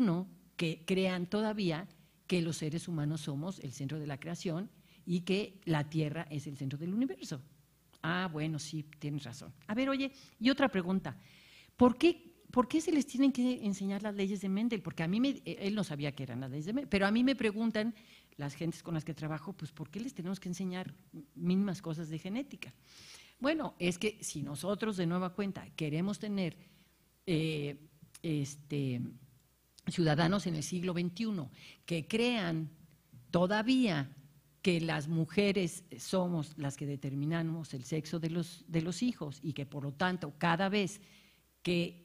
que crean todavía que los seres humanos somos el centro de la creación y que la Tierra es el centro del universo. Ah, bueno, sí, tienes razón. A ver, oye, y otra pregunta. ¿Por qué, ¿Por qué se les tienen que enseñar las leyes de Mendel? Porque a mí, me, él no sabía que eran las leyes de Mendel, pero a mí me preguntan las gentes con las que trabajo, pues ¿por qué les tenemos que enseñar mínimas cosas de genética? Bueno, es que si nosotros de nueva cuenta queremos tener eh, este, ciudadanos en el siglo XXI que crean todavía que las mujeres somos las que determinamos el sexo de los, de los hijos y que por lo tanto cada vez que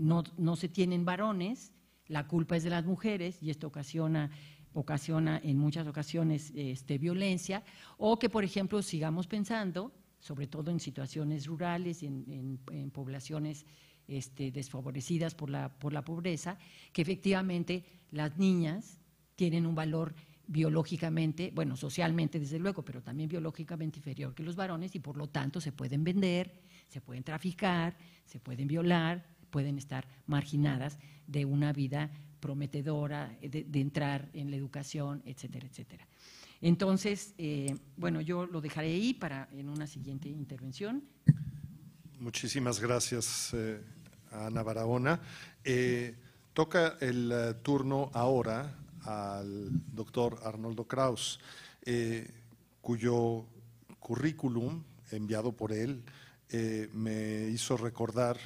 no, se tienen varones, la culpa es de las mujeres y esto ocasiona ocasiona en muchas ocasiones este, violencia, o que, por ejemplo, sigamos pensando sobre todo en situaciones rurales y en, poblaciones este, desfavorecidas por la, por la pobreza, que efectivamente las niñas tienen un valor biológicamente, bueno, socialmente desde luego, pero también biológicamente inferior que los varones y por lo tanto se pueden vender, se pueden traficar, se pueden violar, pueden estar marginadas de una vida prometedora, de, de entrar en la educación, etcétera, etcétera. Entonces, eh, bueno, yo lo dejaré ahí para en una siguiente intervención. Muchísimas gracias, eh, Ana Barahona. Eh, toca el turno ahora al doctor Arnoldo Kraus, cuyo currículum enviado por él me hizo recordar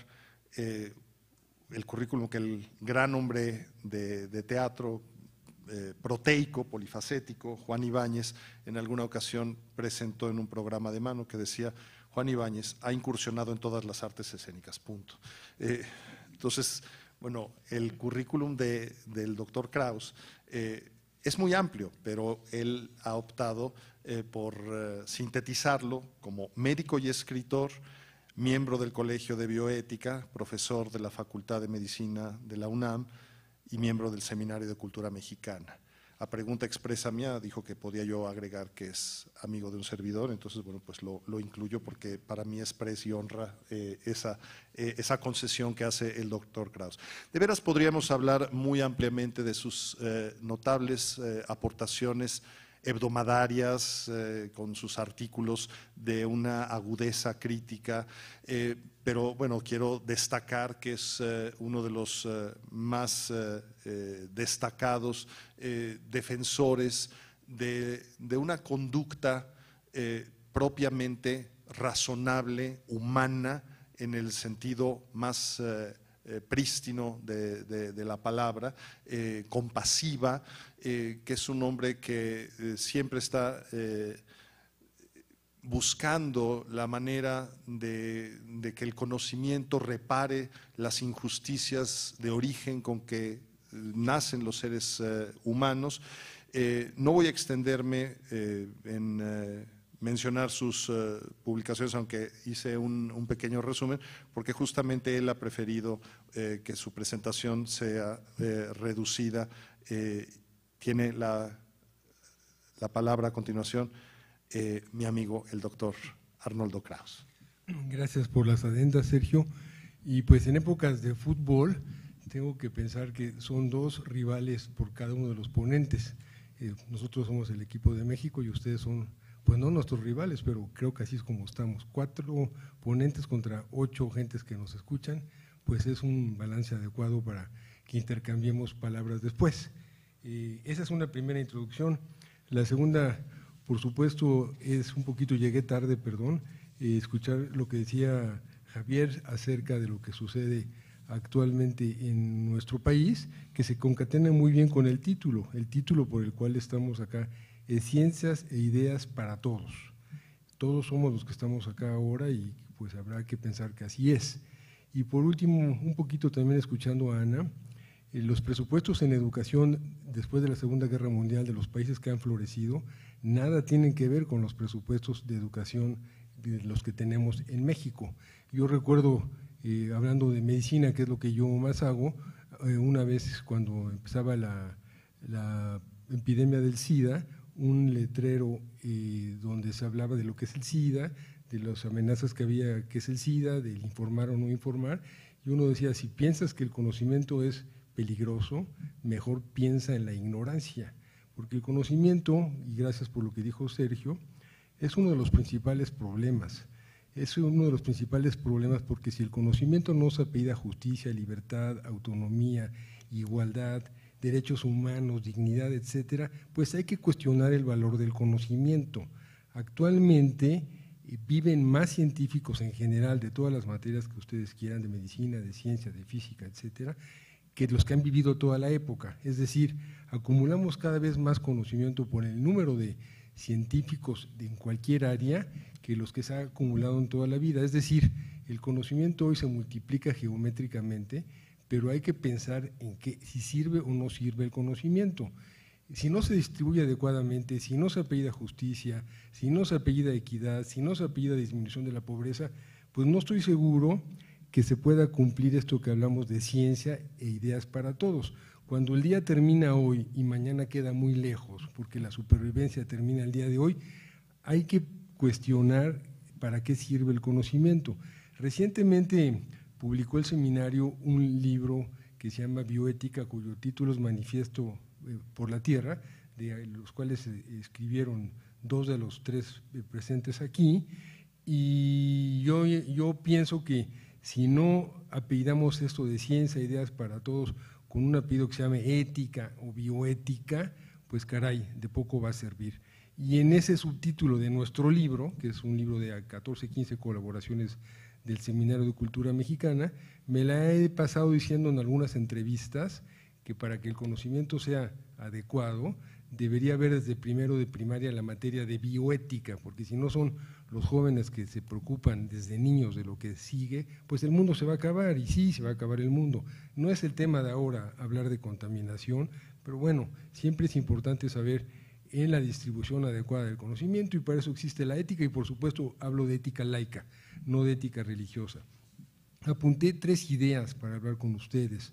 el currículum que el gran hombre de teatro eh, proteico, polifacético, Juan Ibáñez, en alguna ocasión presentó en un programa de mano que decía, Juan Ibáñez ha incursionado en todas las artes escénicas. Eh, entonces, bueno, el currículum del doctor Kraus eh, es muy amplio, pero él ha optado por sintetizarlo como médico y escritor, miembro del Colegio de Bioética, profesor de la Facultad de Medicina de la UNAM, y miembro del Seminario de Cultura Mexicana. A pregunta expresa mía dijo que podía yo agregar que es amigo de un servidor, entonces bueno, pues lo, incluyo porque para mí es precio y honra eh, esa, eh, esa concesión que hace el doctor Kraus. De veras podríamos hablar muy ampliamente de sus eh, notables aportaciones hebdomadarias, eh, con sus artículos de una agudeza crítica, eh, pero bueno, quiero destacar que es eh, uno de los más destacados defensores de, una conducta propiamente razonable, humana, en el sentido más prístino de, la palabra, eh, compasiva, que es un hombre que siempre está buscando la manera de, que el conocimiento repare las injusticias de origen con que nacen los seres humanos. no voy a extenderme en mencionar sus eh, publicaciones, aunque hice un, pequeño resumen, porque justamente él ha preferido eh, que su presentación sea eh, reducida. tiene la, la, palabra a continuación mi amigo, el doctor Arnoldo Kraus. Gracias por las adendas, Sergio. Y pues en épocas de fútbol, tengo que pensar que son dos rivales por cada uno de los ponentes. nosotros somos el equipo de México y ustedes son pues no nuestros rivales, pero creo que así es como estamos. Cuatro ponentes contra ocho gentes que nos escuchan, pues es un balance adecuado para que intercambiemos palabras después. Eh, esa es una primera introducción. La segunda, por supuesto, es un poquito, llegué tarde, perdón, eh, escuchar lo que decía Javier acerca de lo que sucede actualmente en nuestro país, que se concatena muy bien con el título, el título por el cual estamos acá es ciencias e ideas para todos. Todos somos los que estamos acá ahora y pues habrá que pensar que así es. Y por último, un poquito también escuchando a Ana, eh, los presupuestos en educación después de la Segunda Guerra Mundial de los países que han florecido, nada tienen que ver con los presupuestos de educación de los que tenemos en México. Yo recuerdo, eh, hablando de medicina, que es lo que yo más hago, eh, una vez cuando empezaba la, la epidemia del SIDA, un letrero eh, donde se hablaba de lo que es el SIDA, de las amenazas que había que es el SIDA, del informar o no informar, y uno decía, si piensas que el conocimiento es peligroso, mejor piensa en la ignorancia, porque el conocimiento, y gracias por lo que dijo Sergio, es uno de los principales problemas. Es uno de los principales problemas porque si el conocimiento no se apellida justicia, libertad, autonomía, igualdad, derechos humanos, dignidad, etcétera, pues hay que cuestionar el valor del conocimiento. Actualmente eh, viven más científicos en general de todas las materias que ustedes quieran, de medicina, de ciencia, de física, etcétera, que los que han vivido toda la época. Es decir, acumulamos cada vez más conocimiento por el número de científicos en cualquier área que los que se ha acumulado en toda la vida. Es decir, el conocimiento hoy se multiplica geométricamente pero hay que pensar en que si sirve o no sirve el conocimiento. Si no se distribuye adecuadamente, si no se apellida justicia, si no se apellida equidad, si no se apellida disminución de la pobreza, pues no estoy seguro que se pueda cumplir esto que hablamos de ciencia e ideas para todos. Cuando el día termina hoy y mañana queda muy lejos, porque la supervivencia termina el día de hoy, hay que cuestionar para qué sirve el conocimiento. Recientemente publicó el seminario un libro que se llama Bioética, cuyo título es Manifiesto eh, por la Tierra, de los cuales escribieron dos de los tres eh, presentes aquí. Y yo, yo pienso que si no apellidamos esto de ciencia, ideas para todos, con un apellido que se llame ética o bioética, pues caray, de poco va a servir. Y en ese subtítulo de nuestro libro, que es un libro de 14, 15 colaboraciones del Seminario de Cultura Mexicana, me la he pasado diciendo en algunas entrevistas que para que el conocimiento sea adecuado, debería haber desde primero de primaria la materia de bioética, porque si no son los jóvenes que se preocupan desde niños de lo que sigue, pues el mundo se va a acabar, y sí, se va a acabar el mundo. No es el tema de ahora hablar de contaminación, pero bueno, siempre es importante saber en la distribución adecuada del conocimiento y para eso existe la ética y por supuesto hablo de ética laica, no de ética religiosa. Apunté tres ideas para hablar con ustedes.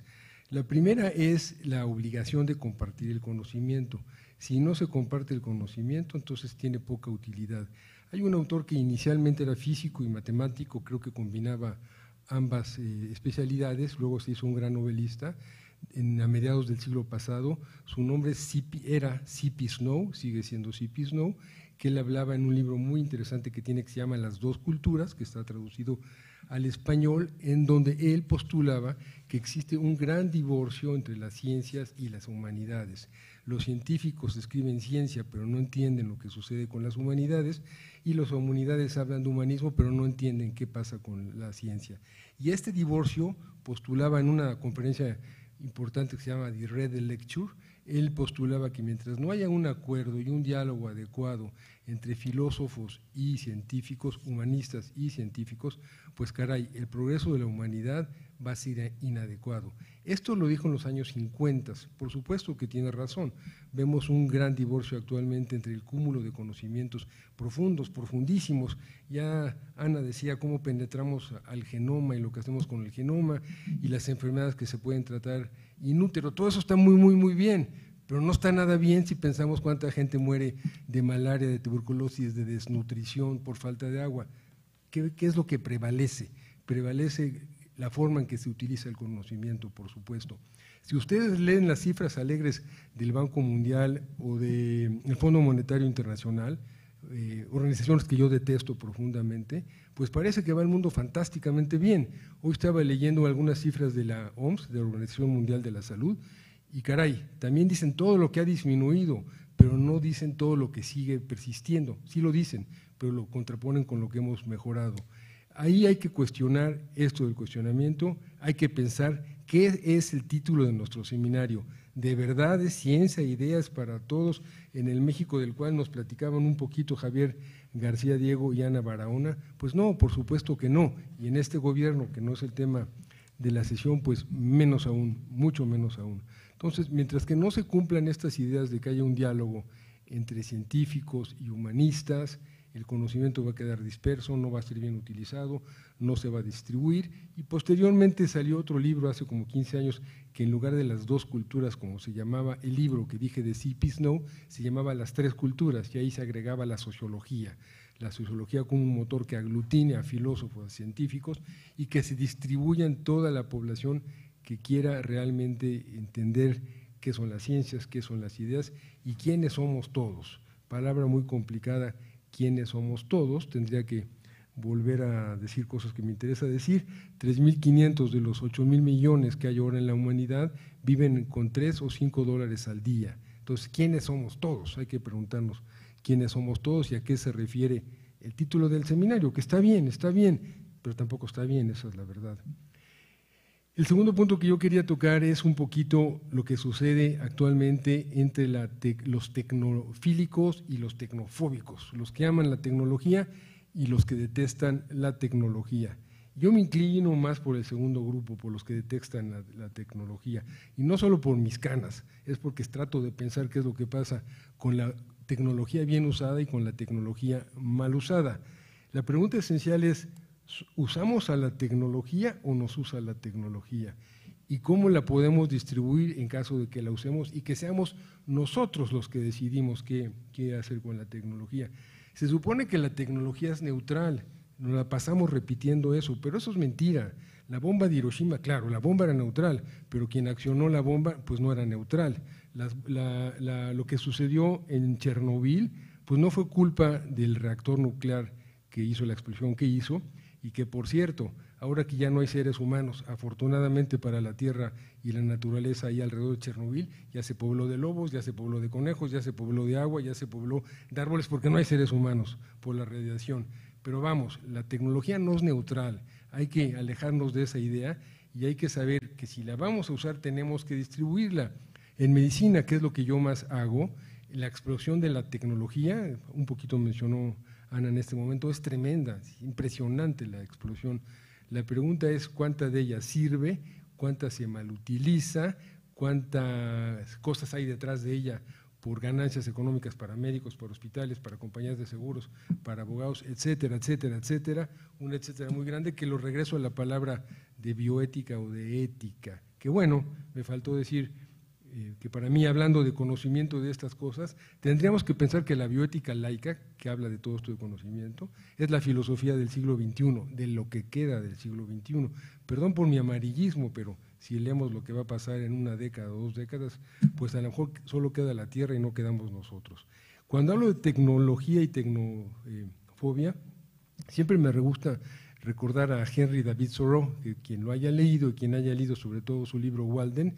La primera es la obligación de compartir el conocimiento. Si no se comparte el conocimiento, entonces tiene poca utilidad. Hay un autor que inicialmente era físico y matemático, creo que combinaba ambas eh, especialidades, luego se hizo un gran novelista, en, a mediados del siglo pasado. Su nombre era C.P. Snow, sigue siendo C.P. Snow, que él hablaba en un libro muy interesante que tiene que se llama Las dos culturas, que está traducido al español, en donde él postulaba que existe un gran divorcio entre las ciencias y las humanidades. Los científicos escriben ciencia, pero no entienden lo que sucede con las humanidades, y las humanidades hablan de humanismo, pero no entienden qué pasa con la ciencia. Y este divorcio postulaba en una conferencia importante que se llama The Red Lecture, él postulaba que mientras no haya un acuerdo y un diálogo adecuado entre filósofos y científicos, humanistas y científicos, pues caray, el progreso de la humanidad va a ser inadecuado. Esto lo dijo en los años 50, por supuesto que tiene razón. Vemos un gran divorcio actualmente entre el cúmulo de conocimientos profundos, profundísimos. Ya Ana decía cómo penetramos al genoma y lo que hacemos con el genoma y las enfermedades que se pueden tratar inútero. Todo eso está muy, muy, muy bien, pero no está nada bien si pensamos cuánta gente muere de malaria, de tuberculosis, de desnutrición por falta de agua. ¿Qué, es lo que prevalece? Prevalece la forma en que se utiliza el conocimiento, por supuesto. Si ustedes leen las cifras alegres del Banco Mundial o del Fondo Monetario Internacional, eh, organizaciones que yo detesto profundamente, pues parece que va el mundo fantásticamente bien. Hoy estaba leyendo algunas cifras de la OMS, de la Organización Mundial de la Salud, y caray, también dicen todo lo que ha disminuido, pero no dicen todo lo que sigue persistiendo. Sí lo dicen, pero lo contraponen con lo que hemos mejorado. Ahí hay que cuestionar esto del cuestionamiento, hay que pensar qué es el título de nuestro seminario. ¿De verdad es ciencia, ideas para todos en el México del cual nos platicaban un poquito Javier García Diego y Ana Barahona? Pues no, por supuesto que no. Y en este gobierno, que no es el tema de la sesión, pues menos aún, mucho menos aún. Entonces, mientras que no se cumplan estas ideas de que haya un diálogo entre científicos y humanistas, el conocimiento va a quedar disperso, no va a ser bien utilizado, no se va a distribuir. Y posteriormente salió otro libro hace como 15 años que en lugar de las dos culturas, como se llamaba el libro que dije de C.P. Snow, se llamaba Las Tres Culturas y ahí se agregaba la sociología. La sociología como un motor que aglutine a filósofos, a científicos y que se distribuya en toda la población que quiera realmente entender qué son las ciencias, qué son las ideas y quiénes somos todos. Palabra muy complicada quiénes somos todos, tendría que volver a decir cosas que me interesa decir. 3.500 de los 8.000 millones que hay ahora en la humanidad viven con 3 o 5 dólares al día. Entonces, ¿quiénes somos todos? Hay que preguntarnos quiénes somos todos y a qué se refiere el título del seminario, que está bien, está bien, pero tampoco está bien, esa es la verdad. El segundo punto que yo quería tocar es un poquito lo que sucede actualmente entre los tecnofílicos y los tecnofóbicos, los que aman la tecnología y los que detestan la tecnología. Yo me inclino más por el segundo grupo, por los que detestan la, la, tecnología. Y no solo por mis canas, es porque trato de pensar qué es lo que pasa con la tecnología bien usada y con la tecnología mal usada. La pregunta esencial es, ¿Usamos a la tecnología o nos usa la tecnología? ¿Y cómo la podemos distribuir en caso de que la usemos y que seamos nosotros los que decidimos qué, qué hacer con la tecnología? Se supone que la tecnología es neutral, nos la pasamos repitiendo eso, pero eso es mentira. La bomba de Hiroshima, claro, la bomba era neutral, pero quien accionó la bomba pues no era neutral. lo que sucedió en Chernobyl pues no fue culpa del reactor nuclear que hizo la explosión que hizo, y que por cierto, ahora que ya no hay seres humanos, afortunadamente para la tierra y la naturaleza ahí alrededor de Chernobyl, ya se pobló de lobos, ya se pobló de conejos, ya se pobló de agua, ya se pobló de árboles, porque no hay seres humanos por la radiación. Pero vamos, la tecnología no es neutral, hay que alejarnos de esa idea y hay que saber que si la vamos a usar tenemos que distribuirla. En medicina, que es lo que yo más hago, la explosión de la tecnología, un poquito mencionó Ana, en este momento es tremenda, impresionante la explosión. La pregunta es cuánta de ella sirve, cuánta se malutiliza, cuántas cosas hay detrás de ella por ganancias económicas para médicos, para hospitales, para compañías de seguros, para abogados, etcétera, etcétera, etcétera, un etcétera muy grande que lo regreso a la palabra de bioética o de ética, que bueno, me faltó decir eh, que para mí, hablando de conocimiento de estas cosas, tendríamos que pensar que la bioética laica, que habla de todo esto de conocimiento, es la filosofía del siglo XXI, de lo que queda del siglo XXI. Perdón por mi amarillismo, pero si leemos lo que va a pasar en una década o dos décadas, pues a lo mejor solo queda la Tierra y no quedamos nosotros. Cuando hablo de tecnología y tecnofobia, siempre me gusta recordar a Henry David Thoreau, quien lo haya leído y quien haya leído sobre todo su libro Walden,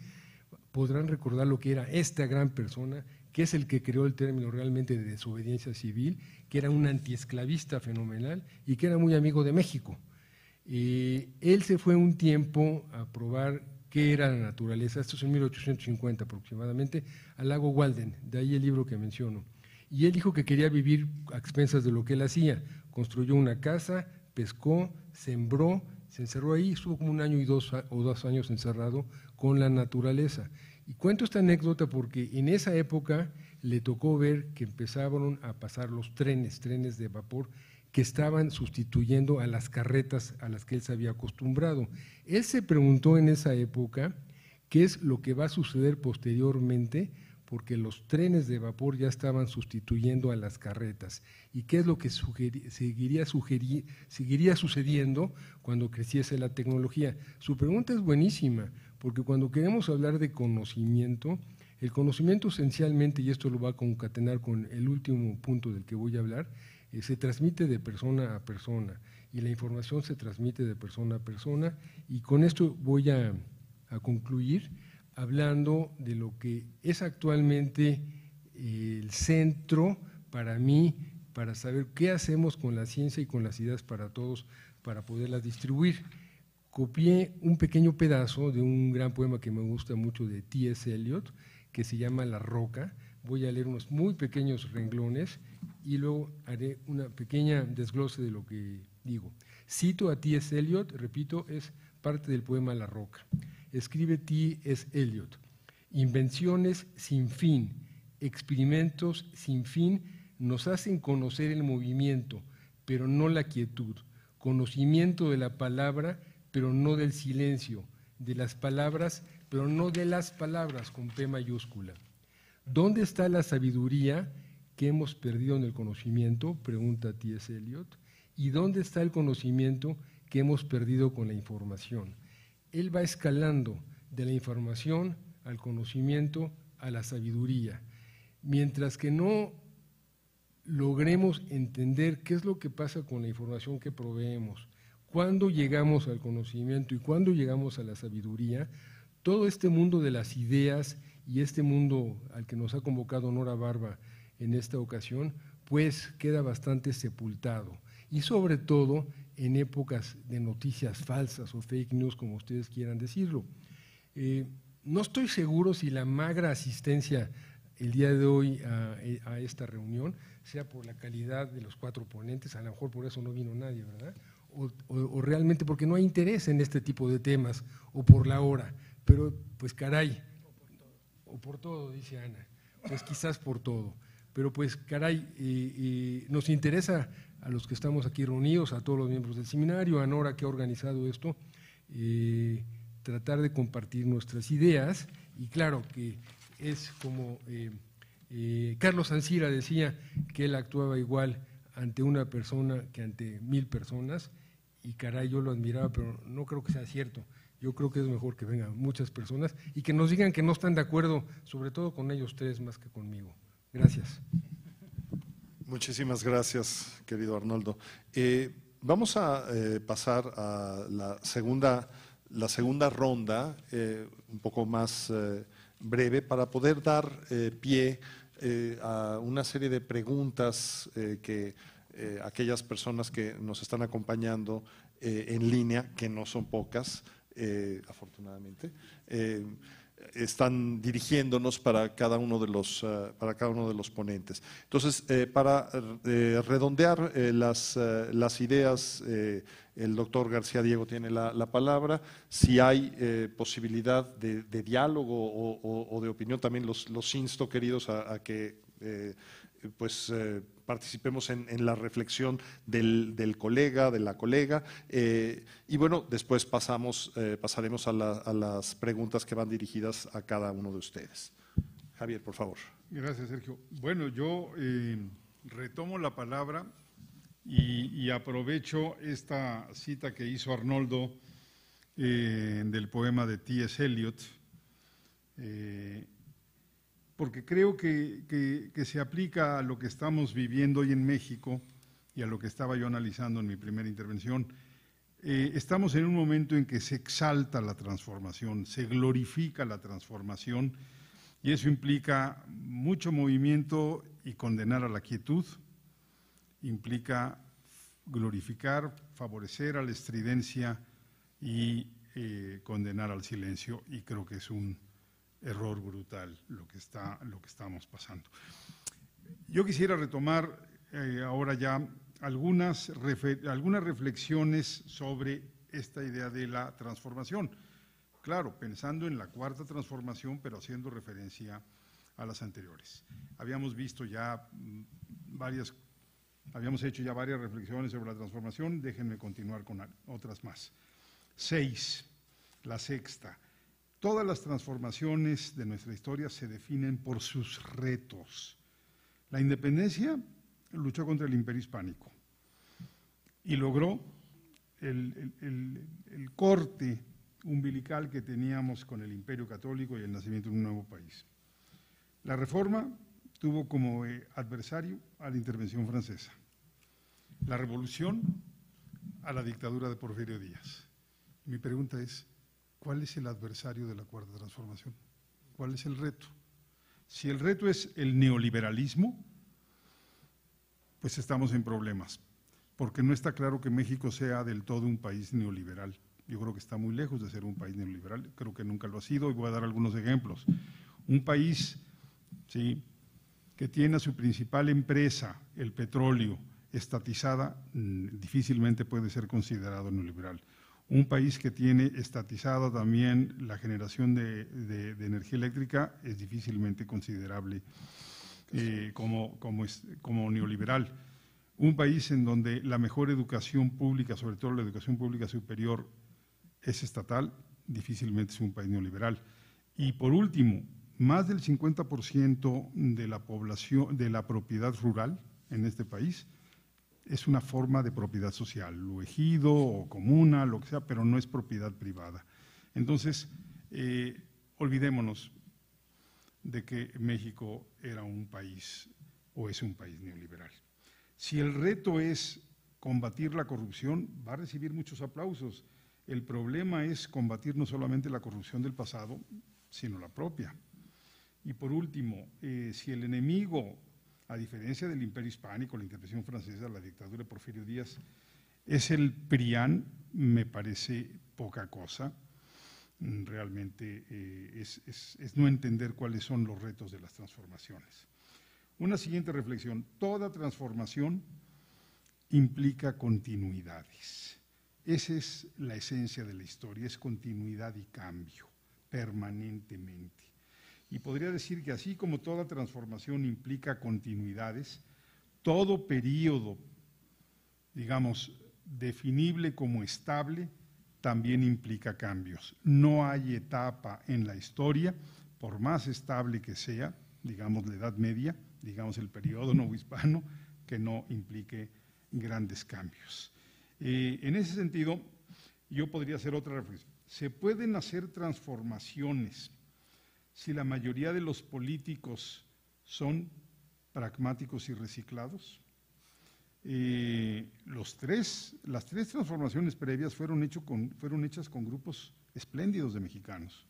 podrán recordar lo que era esta gran persona, que es el que creó el término realmente de desobediencia civil, que era un antiesclavista fenomenal y que era muy amigo de México. Eh, él se fue un tiempo a probar qué era la naturaleza, esto es en 1850 aproximadamente, al lago Walden, de ahí el libro que menciono. Y él dijo que quería vivir a expensas de lo que él hacía. Construyó una casa, pescó, sembró, se encerró ahí, estuvo como un año y dos o dos años encerrado con la naturaleza. Y cuento esta anécdota porque en esa época le tocó ver que empezaron a pasar los trenes, trenes de vapor, que estaban sustituyendo a las carretas a las que él se había acostumbrado. Él se preguntó en esa época qué es lo que va a suceder posteriormente porque los trenes de vapor ya estaban sustituyendo a las carretas. ¿Y qué es lo que seguiría, sucediendo cuando creciese la tecnología? Su pregunta es buenísima, porque cuando queremos hablar de conocimiento, el conocimiento esencialmente, y esto lo va a concatenar con el último punto del que voy a hablar, eh, se transmite de persona a persona y la información se transmite de persona a persona y con esto voy a, concluir hablando de lo que es actualmente eh, el centro para mí, para saber qué hacemos con la ciencia y con las ideas para todos, para poderlas distribuir. Copié un pequeño pedazo de un gran poema que me gusta mucho de T.S. Eliot, que se llama La Roca. Voy a leer unos muy pequeños renglones y luego haré una pequeña desglose de lo que digo. Cito a T.S. Eliot, repito, es parte del poema La Roca. Escribe T.S. Eliot, invenciones sin fin, experimentos sin fin nos hacen conocer el movimiento, pero no la quietud, conocimiento de la palabra, pero no del silencio, de las palabras, pero no de las palabras con P mayúscula. ¿Dónde está la sabiduría que hemos perdido en el conocimiento? Pregunta T.S. Eliot. ¿Y dónde está el conocimiento que hemos perdido con la información? Él va escalando de la información al conocimiento a la sabiduría. Mientras que no logremos entender qué es lo que pasa con la información que proveemos, cuándo llegamos al conocimiento y cuándo llegamos a la sabiduría, todo este mundo de las ideas y este mundo al que nos ha convocado Nora Barba en esta ocasión, pues queda bastante sepultado. Y sobre todo en épocas de noticias falsas o fake news, como ustedes quieran decirlo. Eh, no estoy seguro si la magra asistencia el día de hoy a, esta reunión sea por la calidad de los cuatro ponentes, a lo mejor por eso no vino nadie, ¿verdad? O, realmente porque no hay interés en este tipo de temas, o por la hora. Pero, pues caray, o por todo, dice Ana, pues quizás por todo. Pero pues caray, nos interesa a los que estamos aquí reunidos, a todos los miembros del seminario, a Nora que ha organizado esto, eh, tratar de compartir nuestras ideas. Y claro que es como eh, eh, Carlos Ancira decía que él actuaba igual ante una persona que ante mil personas. Y caray yo lo admiraba pero no creo que sea cierto. Yo creo que es mejor que vengan muchas personas y que nos digan que no están de acuerdo sobre todo con ellos tres más que conmigo gracias Muchísimas gracias, querido Arnoldo. Eh, vamos a eh, pasar a la segunda, la segunda ronda, eh, un poco más breve, para poder dar pie a una serie de preguntas que aquellas personas que nos están acompañando en línea, que no son pocas, afortunadamente, están dirigiéndonos para cada uno de los, eh, para cada uno de los ponentes. Entonces, eh, para eh, redondear las, las, ideas, el doctor García Diego tiene la, palabra. Si hay posibilidad de, diálogo o, de opinión, también los, los insto, queridos, a que pues participemos en, la reflexión del, colega, de la colega. Eh, y bueno, después pasamos, eh, pasaremos a, las preguntas que van dirigidas a cada uno de ustedes. Javier, por favor. Gracias, Sergio. Bueno, yo eh, retomo la palabra y, aprovecho esta cita que hizo Arnoldo del poema de T.S. Eliot porque creo que, se aplica a lo que estamos viviendo hoy en México y a lo que estaba yo analizando en mi primera intervención. eh, estamos en un momento en que se exalta la transformación, se glorifica la transformación y eso implica mucho movimiento y condenar a la quietud, implica glorificar, favorecer a la estridencia y eh, condenar al silencio y creo que es un error brutal lo que, está, lo que estamos pasando. Yo quisiera retomar eh, ahora ya algunas, algunas reflexiones sobre esta idea de la transformación. Claro, pensando en la cuarta transformación, pero haciendo referencia a las anteriores. Habíamos visto ya mm, varias, habíamos hecho ya varias reflexiones sobre la transformación, déjenme continuar con otras más. Seis, la sexta. Todas las transformaciones de nuestra historia se definen por sus retos. La independencia luchó contra el imperio hispánico y logró el, corte umbilical que teníamos con el imperio católico y el nacimiento de un nuevo país. La reforma tuvo como eh, adversario a la intervención francesa, la revolución a la dictadura de Porfirio Díaz. Mi pregunta es, ¿cuál es el adversario de la cuarta transformación? ¿Cuál es el reto? Si el reto es el neoliberalismo, pues estamos en problemas, porque no está claro que México sea del todo un país neoliberal. Yo creo que está muy lejos de ser un país neoliberal, creo que nunca lo ha sido y voy a dar algunos ejemplos. Un país ¿sí? que tiene a su principal empresa, el petróleo, estatizada, mm, difícilmente puede ser considerado neoliberal. Un país que tiene estatizada también la generación de, energía eléctrica es difícilmente considerable eh, como, como, como neoliberal. Un país en donde la mejor educación pública, sobre todo la educación pública superior, es estatal, difícilmente es un país neoliberal. Y por último, más del 50% de la población, de la propiedad rural en este país, es una forma de propiedad social, lo ejido o comuna, lo que sea, pero no es propiedad privada. Entonces, eh, olvidémonos de que México era un país o es un país neoliberal. Si el reto es combatir la corrupción, va a recibir muchos aplausos. El problema es combatir no solamente la corrupción del pasado, sino la propia. Y por último, eh, si el enemigo a diferencia del imperio hispánico, la intervención francesa, la dictadura de Porfirio Díaz, es el PRIAN, me parece poca cosa. Realmente eh, es, no entender cuáles son los retos de las transformaciones. Una siguiente reflexión, toda transformación implica continuidades. Esa es la esencia de la historia, es continuidad y cambio permanentemente. Y podría decir que así como toda transformación implica continuidades, todo periodo, digamos, definible como estable, también implica cambios. No hay etapa en la historia, por más estable que sea, digamos la Edad Media, digamos el periodo hispano, que no implique grandes cambios. Eh, en ese sentido, yo podría hacer otra reflexión. Se pueden hacer transformaciones si la mayoría de los políticos son pragmáticos y reciclados? Eh, los tres, las tres transformaciones previas fueron, hechas con grupos espléndidos de mexicanos.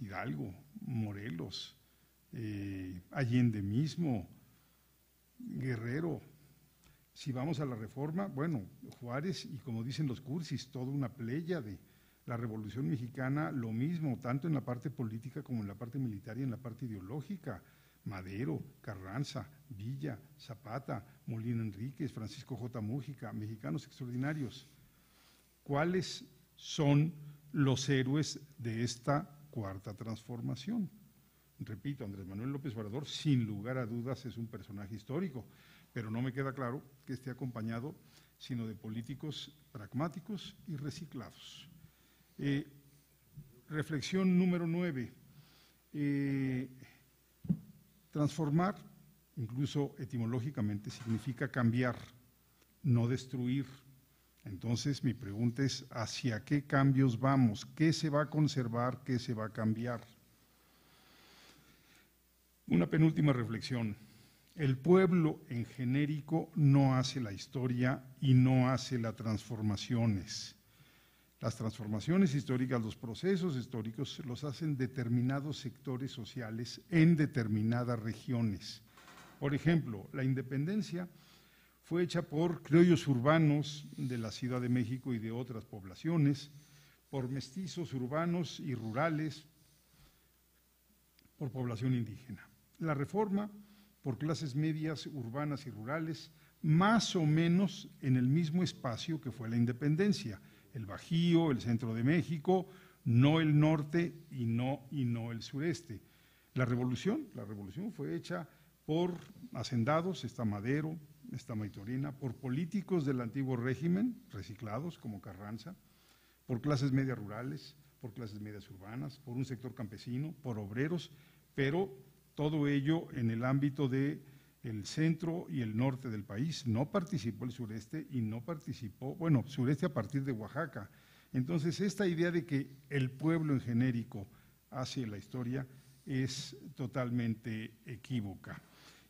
Hidalgo, Morelos, eh, Allende mismo, Guerrero. Si vamos a la reforma, bueno, Juárez y como dicen los cursis, toda una playa de la Revolución Mexicana, lo mismo, tanto en la parte política como en la parte militar y en la parte ideológica. Madero, Carranza, Villa, Zapata, Molina Enríquez, Francisco J. Mújica, mexicanos extraordinarios. ¿Cuáles son los héroes de esta cuarta transformación? Repito, Andrés Manuel López Obrador, sin lugar a dudas, es un personaje histórico, pero no me queda claro que esté acompañado sino de políticos pragmáticos y reciclados. Eh, reflexión número nueve. Eh, transformar, incluso etimológicamente, significa cambiar, no destruir. Entonces mi pregunta es, ¿hacia qué cambios vamos? ¿Qué se va a conservar? ¿Qué se va a cambiar? Una penúltima reflexión. El pueblo en genérico no hace la historia y no hace las transformaciones. Las transformaciones históricas, los procesos históricos los hacen determinados sectores sociales en determinadas regiones. Por ejemplo, la independencia fue hecha por criollos urbanos de la Ciudad de México y de otras poblaciones, por mestizos urbanos y rurales, por población indígena. La reforma por clases medias urbanas y rurales, más o menos en el mismo espacio que fue la independencia, el Bajío, el centro de México, no el norte y no, y no el sureste. La revolución, la revolución fue hecha por hacendados, está Madero, está Maitorena, por políticos del antiguo régimen, reciclados como Carranza, por clases medias rurales, por clases medias urbanas, por un sector campesino, por obreros, pero todo ello en el ámbito del el centro y el norte del país. No participó el sureste y no participó, bueno, sureste a partir de Oaxaca. Entonces, esta idea de que el pueblo en genérico hace la historia es totalmente equívoca.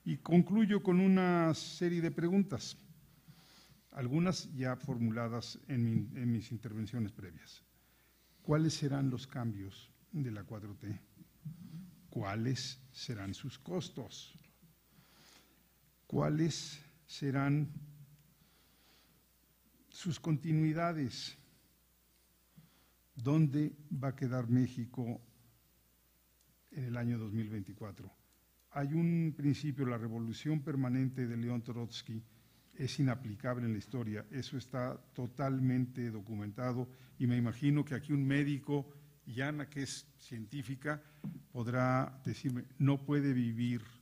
Y concluyo con una serie de preguntas, algunas ya formuladas en, mis intervenciones previas. ¿Cuáles serán los cambios de la 4T? ¿Cuáles serán sus costos? ¿Cuáles serán sus continuidades? ¿Dónde va a quedar México en el año 2024? Hay un principio, la revolución permanente de León Trotsky es inaplicable en la historia, eso está totalmente documentado y me imagino que aquí un médico y Ana, que es científica, podrá decirme, no puede vivir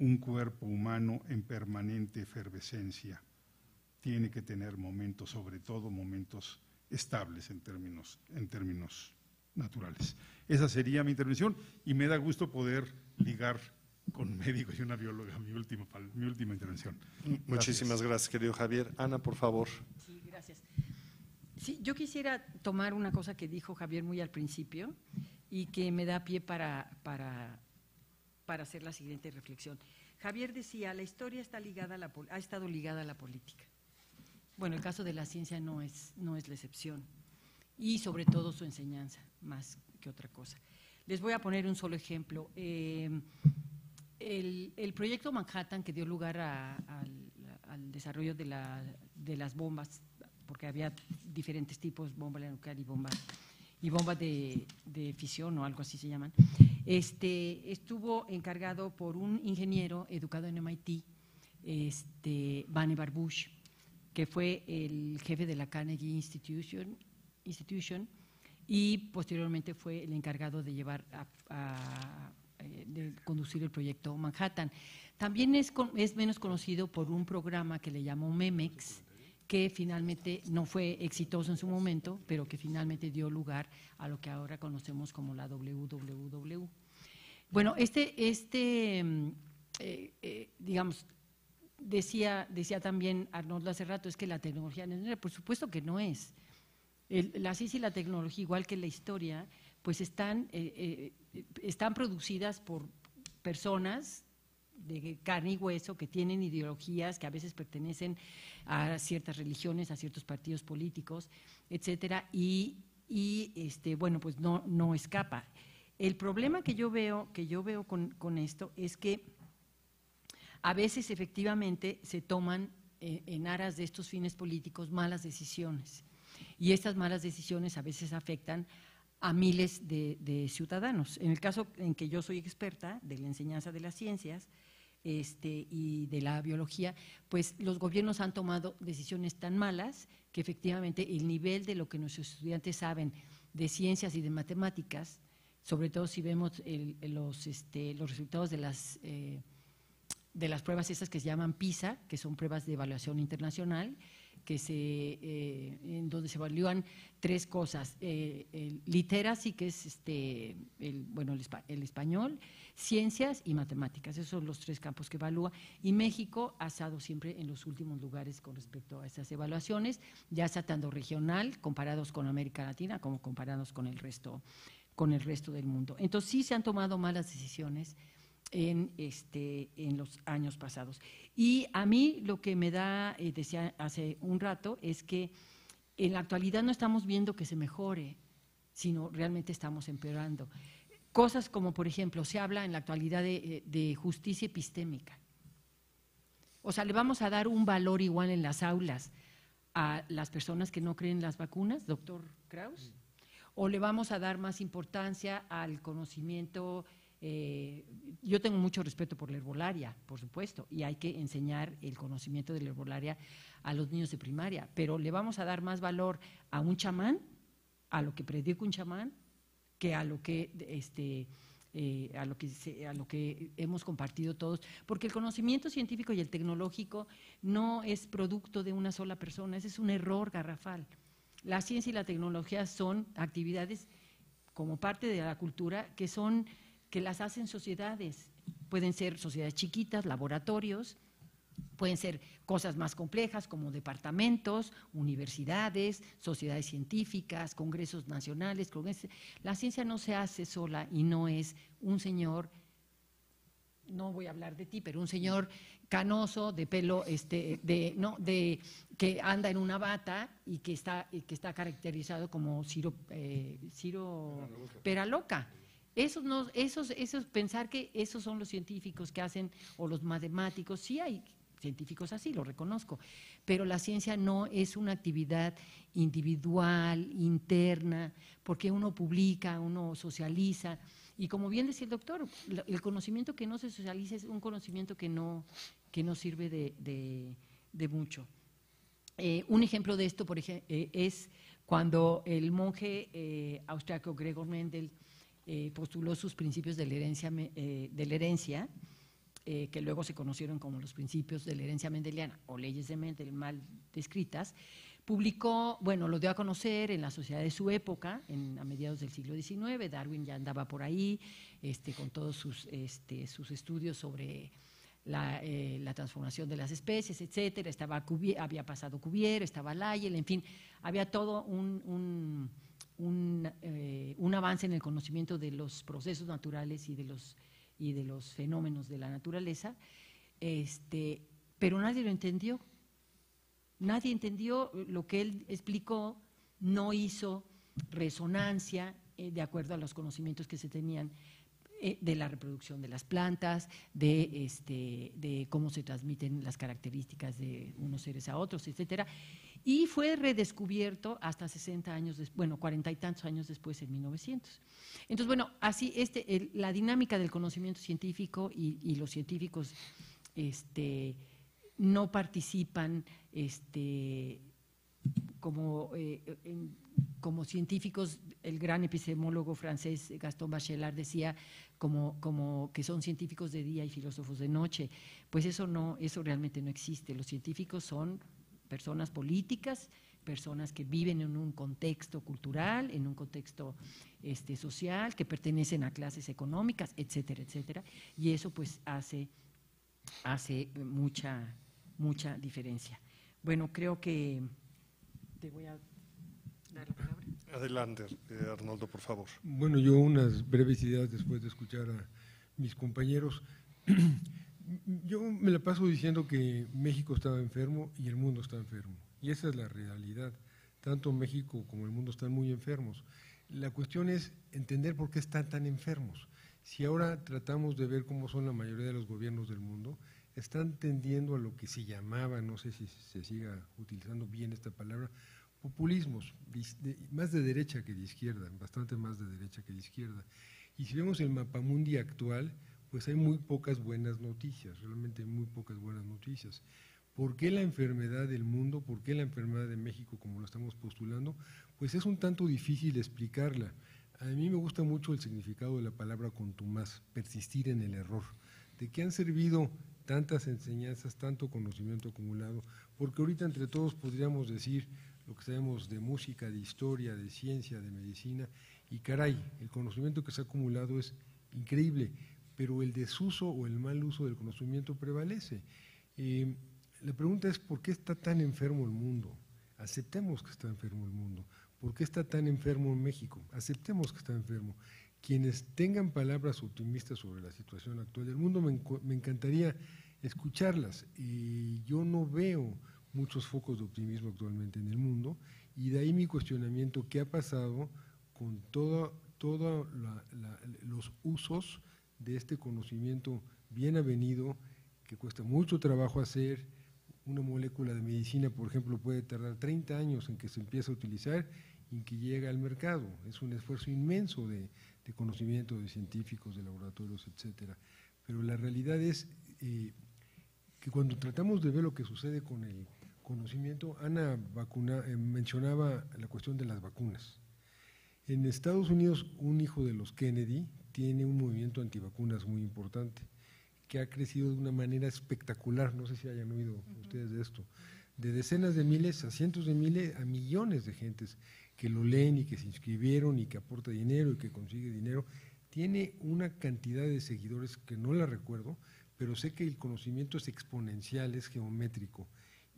un cuerpo humano en permanente efervescencia. Tiene que tener momentos, sobre todo momentos estables en términos, en términos naturales. Esa sería mi intervención y me da gusto poder ligar con un médico y una bióloga mi última, mi última intervención. Muchísimas gracias, querido Javier. Ana, por favor. Sí, gracias. Sí, yo quisiera tomar una cosa que dijo Javier muy al principio y que me da pie para, para, para hacer la siguiente reflexión. Javier decía, la historia está ligada a la, ha estado ligada a la política. Bueno, el caso de la ciencia no es, no es la excepción y sobre todo su enseñanza, más que otra cosa. Les voy a poner un solo ejemplo. Eh, el, el, proyecto Manhattan que dio lugar al, al, desarrollo de, la, de las bombas porque había diferentes tipos, bomba nuclear y bomba y bombas de, de, fisión o algo así se llaman. Este, estuvo encargado por un ingeniero educado en MIT, este, Vannevar Bush, que fue el jefe de la Carnegie Institution, Institution y posteriormente fue el encargado de llevar a, eh, de conducir el proyecto Manhattan. También es menos conocido por un programa que le llamó MEMEX, que finalmente no fue exitoso en su momento, pero que finalmente dio lugar a lo que ahora conocemos como la WWW. Bueno, este, este mm, eh, eh, digamos, decía, decía también Arnold hace rato, es que la tecnología no por supuesto que no es. la ciencia y la tecnología, igual que la historia, pues están, eh, están producidas por personas de carne y hueso, que tienen ideologías que a veces pertenecen a ciertas religiones, a ciertos partidos políticos, etcétera, y, y este, bueno, pues no, no escapa. El problema que yo veo, que yo veo con, con esto es que a veces efectivamente se toman eh, en aras de estos fines políticos malas decisiones. Y estas malas decisiones a veces afectan a miles de, de, ciudadanos. En el caso en que yo soy experta de la enseñanza de las ciencias, este, y de la biología, pues los gobiernos han tomado decisiones tan malas que efectivamente el nivel de lo que nuestros estudiantes saben de ciencias y de matemáticas, sobre todo si vemos los, este, los resultados de las, eh, de las pruebas esas que se llaman PISA, que son pruebas de evaluación internacional, que se, eh, en donde se evalúan tres cosas, eh, el literacy, que es este, el, bueno, el, el, español, ciencias y matemáticas, esos son los tres campos que evalúa, y México ha estado siempre en los últimos lugares con respecto a esas evaluaciones, ya sea tanto regional, comparados con América Latina, como comparados con el resto, con el resto del mundo. Entonces sí se han tomado malas decisiones en, este, en los años pasados. Y a mí lo que me da, eh, decía hace un rato, es que en la actualidad no estamos viendo que se mejore, sino realmente estamos empeorando. Cosas como, por ejemplo, se habla en la actualidad de, de justicia epistémica. O sea, le vamos a dar un valor igual en las aulas a las personas que no creen en las vacunas, doctor Kraus, o le vamos a dar más importancia al conocimiento eh, yo tengo mucho respeto por la herbolaria, por supuesto, y hay que enseñar el conocimiento de la herbolaria a los niños de primaria, pero le vamos a dar más valor a un chamán, a lo que predica un chamán, que a lo que este, eh, a, lo que a lo que hemos compartido todos, porque el conocimiento científico y el tecnológico no es producto de una sola persona, ese es un error garrafal. La ciencia y la tecnología son actividades como parte de la cultura que son que las hacen sociedades. Pueden ser sociedades chiquitas, laboratorios, pueden ser cosas más complejas como departamentos, universidades, sociedades científicas, congresos nacionales. La ciencia no se hace sola y no es un señor, no voy a hablar de ti, pero un señor canoso, de pelo, este, de, no, de, que anda en una bata y que está, que está caracterizado como Ciro, eh, Ciro Peraloca. Esos, no, esos, esos, pensar que esos son los científicos que hacen, o los matemáticos, sí hay científicos así, lo reconozco, pero la ciencia no es una actividad individual, interna, porque uno publica, uno socializa, y como bien decía el doctor, el conocimiento que no se socializa es un conocimiento que no, que no sirve de, de, mucho. Eh, un ejemplo de esto, por eh, es cuando el monje eh, austriaco Gregor Mendel eh, postuló sus principios de la herencia, eh, de la herencia eh, que luego se conocieron como los principios de la herencia mendeliana o leyes de Mendel mal descritas, publicó, bueno, lo dio a conocer en la sociedad de su época, en, a mediados del siglo XIX, Darwin ya andaba por ahí este, con todos sus, este, sus estudios sobre la, transformación de las especies, etcétera, estaba había pasado Cuvier, estaba Lyell, en fin, había todo un eh, un, avance en el conocimiento de los procesos naturales y de los, y de los fenómenos de la naturaleza, este, pero nadie lo entendió. Nadie entendió lo que él explicó, no hizo resonancia eh, de acuerdo a los conocimientos que se tenían eh, de la reproducción de las plantas, de, este, de cómo se transmiten las características de unos seres a otros, etcétera y fue redescubierto hasta 60 años, bueno, cuarenta y tantos años después, en 1900. Entonces, bueno, así este, la dinámica del conocimiento científico y, los científicos este, no participan este, como, eh, como científicos, el gran epistemólogo francés Gaston Bachelard decía como, como que son científicos de día y filósofos de noche. Pues eso no, eso realmente no existe. Los científicos son personas políticas, personas que viven en un contexto cultural, en un contexto este, social, que pertenecen a clases económicas, etcétera, etcétera, y eso pues hace, hace mucha, mucha diferencia. Bueno, creo que te voy a dar la palabra. Adelante, eh, Arnoldo, por favor. Bueno, yo unas breves ideas después de escuchar a mis compañeros. Yo me la paso diciendo que México estaba enfermo y el mundo está enfermo. Y esa es la realidad. Tanto México como el mundo están muy enfermos. La cuestión es entender por qué están tan enfermos. Si ahora tratamos de ver cómo son la mayoría de los gobiernos del mundo, están tendiendo a lo que se llamaba, no sé si se siga utilizando bien esta palabra, populismos, más de derecha que de izquierda, bastante más de derecha que de izquierda. Y si vemos el mapamundi actual, pues hay muy pocas buenas noticias, realmente muy pocas buenas noticias. ¿Por qué la enfermedad del mundo? ¿Por qué la enfermedad de México como lo estamos postulando? Pues es un tanto difícil explicarla. A mí me gusta mucho el significado de la palabra contumaz, persistir en el error. ¿De qué han servido tantas enseñanzas, tanto conocimiento acumulado? Porque ahorita entre todos podríamos decir lo que sabemos de música, de historia, de ciencia, de medicina, y caray, el conocimiento que se ha acumulado es increíble pero el desuso o el mal uso del conocimiento prevalece. Eh, la pregunta es, ¿por qué está tan enfermo el mundo? Aceptemos que está enfermo el mundo. ¿Por qué está tan enfermo México? Aceptemos que está enfermo. quienes tengan palabras optimistas sobre la situación actual del mundo, me, encantaría escucharlas. Yo no veo muchos focos de optimismo actualmente en el mundo y de ahí mi cuestionamiento, ¿qué ha pasado con todos todo los usos de este conocimiento bien avenido, que cuesta mucho trabajo hacer? Una molécula de medicina, por ejemplo, puede tardar 30 años en que se empiece a utilizar y que llegue al mercado. Es un esfuerzo inmenso de, conocimiento de científicos, de laboratorios, etcétera. Pero la realidad es eh, que cuando tratamos de ver lo que sucede con el conocimiento, Ana vacuna, eh, mencionaba la cuestión de las vacunas. En Estados Unidos, un hijo de los Kennedy tiene un movimiento antivacunas muy importante, que ha crecido de una manera espectacular. No sé si hayan oído ustedes de esto. De decenas de miles a cientos de miles a millones de gentes que lo leen y que se inscribieron y que aporta dinero y que consigue dinero. Tiene una cantidad de seguidores que no la recuerdo, pero sé que el conocimiento es exponencial, es geométrico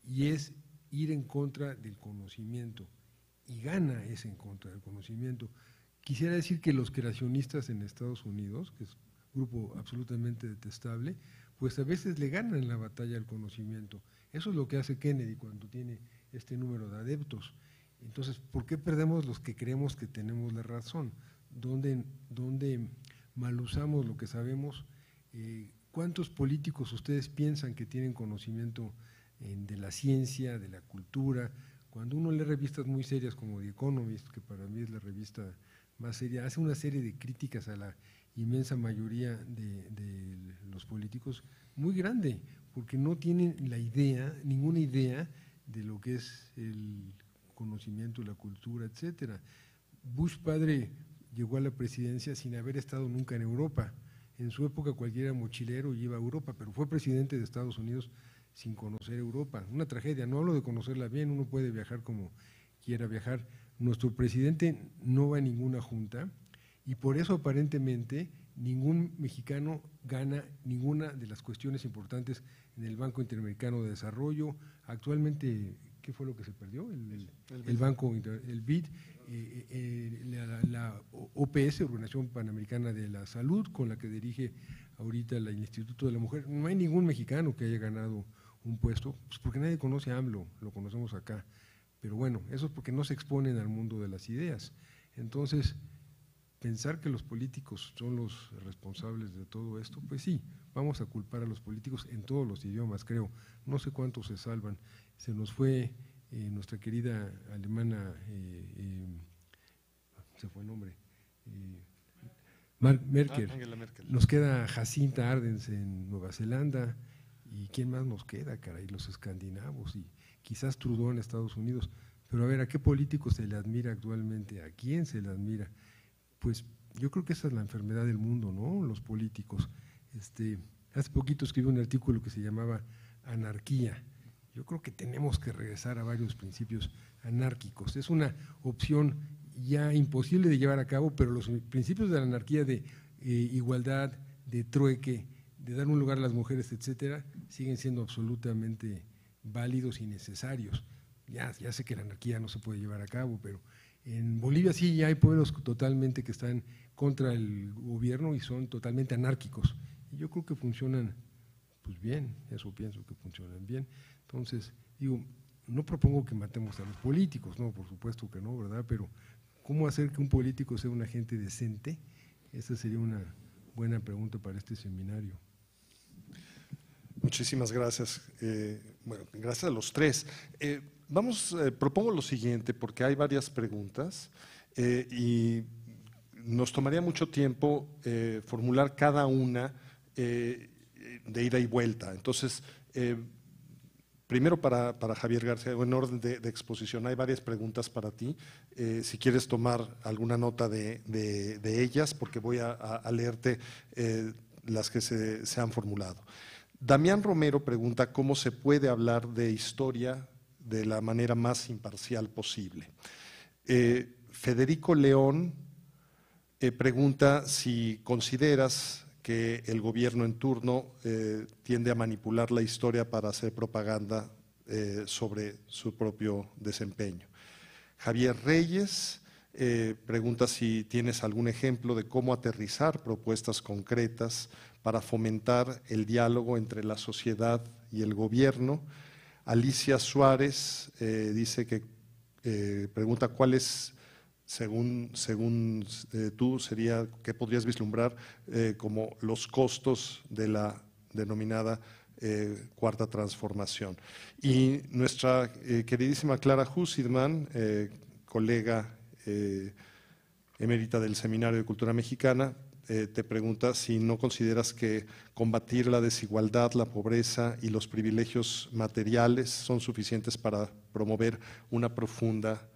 y es ir en contra del conocimiento y gana es en contra del conocimiento. Quisiera decir que los creacionistas en Estados Unidos, que es un grupo absolutamente detestable, pues a veces le ganan la batalla al conocimiento. Eso es lo que hace Kennedy cuando tiene este número de adeptos. Entonces, ¿por qué perdemos los que creemos que tenemos la razón? ¿Dónde, dónde mal usamos lo que sabemos? Eh, ¿Cuántos políticos ustedes piensan que tienen conocimiento de la ciencia, de la cultura. Cuando uno lee revistas muy serias como The Economist, que para mí es la revista hace una serie de críticas a la inmensa mayoría de, los políticos, muy grande, porque no tienen la idea, ninguna idea de lo que es el conocimiento, la cultura, etcétera. Bush padre llegó a la presidencia sin haber estado nunca en Europa. En su época cualquiera mochilero iba a Europa, pero fue presidente de Estados Unidos sin conocer Europa. Una tragedia, no hablo de conocerla bien, uno puede viajar como quiera viajar. Nuestro presidente no va a ninguna junta y por eso aparentemente ningún mexicano gana ninguna de las cuestiones importantes en el Banco Interamericano de Desarrollo. Actualmente, ¿qué fue lo que se perdió? El, Banco, el BID, eh, eh, la, la, OPS, Organización Panamericana de la Salud, con la que dirige ahorita el Instituto de la Mujer. No hay ningún mexicano que haya ganado un puesto, pues porque nadie conoce a AMLO, lo conocemos acá. Pero bueno, eso es porque no se exponen al mundo de las ideas. Entonces, pensar que los políticos son los responsables de todo esto, pues sí, vamos a culpar a los políticos en todos los idiomas, creo. No sé cuántos se salvan. Se nos fue eh, nuestra querida alemana, eh, eh, se fue el nombre, Merkel. Ah, Merkel. Nos queda Jacinta Ardens en Nueva Zelanda. ¿Y quién más nos queda, caray? Los escandinavos y quizás Trudeau en Estados Unidos. Pero a ver, ¿a qué político se le admira actualmente? ¿A quién se le admira? Pues yo creo que esa es la enfermedad del mundo, ¿no? Los políticos. Este, hace poquito escribí un artículo que se llamaba Anarquía. Yo creo que tenemos que regresar a varios principios anárquicos. Es una opción ya imposible de llevar a cabo, pero los principios de la anarquía de eh, igualdad, de trueque, de dar un lugar a las mujeres, etcétera, siguen siendo absolutamente válidos y necesarios. Ya, ya sé que la anarquía no se puede llevar a cabo, pero en Bolivia sí ya hay pueblos totalmente que están contra el gobierno y son totalmente anárquicos. Y yo creo que funcionan pues bien, eso pienso que funcionan bien. Entonces, digo, no propongo que matemos a los políticos, no, por supuesto que no, ¿verdad? Pero ¿cómo hacer que un político sea un agente decente? Esa sería una buena pregunta para este seminario. Muchísimas gracias. Eh, bueno, gracias a los tres. Eh, vamos, eh, propongo lo siguiente, porque hay varias preguntas y nos tomaría mucho tiempo formular cada una de ida y vuelta. Entonces, primero para, Javier García, en orden de, exposición, hay varias preguntas para ti. si quieres tomar alguna nota de, ellas, porque voy a, leerte las que se han formulado. Damián Romero pregunta cómo se puede hablar de historia de la manera más imparcial posible. Eh, Federico León eh, pregunta si consideras que el gobierno en turno eh, tiende a manipular la historia para hacer propaganda sobre su propio desempeño. Javier Reyes pregunta si tienes algún ejemplo de cómo aterrizar propuestas concretas para fomentar el diálogo entre la sociedad y el gobierno. Alicia Suárez eh, dice que eh, pregunta cuál es, según, según tú, sería que podrías vislumbrar como los costos de la denominada cuarta transformación. Y nuestra queridísima Clara Husidman, colega eh, emérita del Seminario de Cultura Mexicana, eh, te pregunta si no consideras que combatir la desigualdad, la pobreza y los privilegios materiales son suficientes para promover una profunda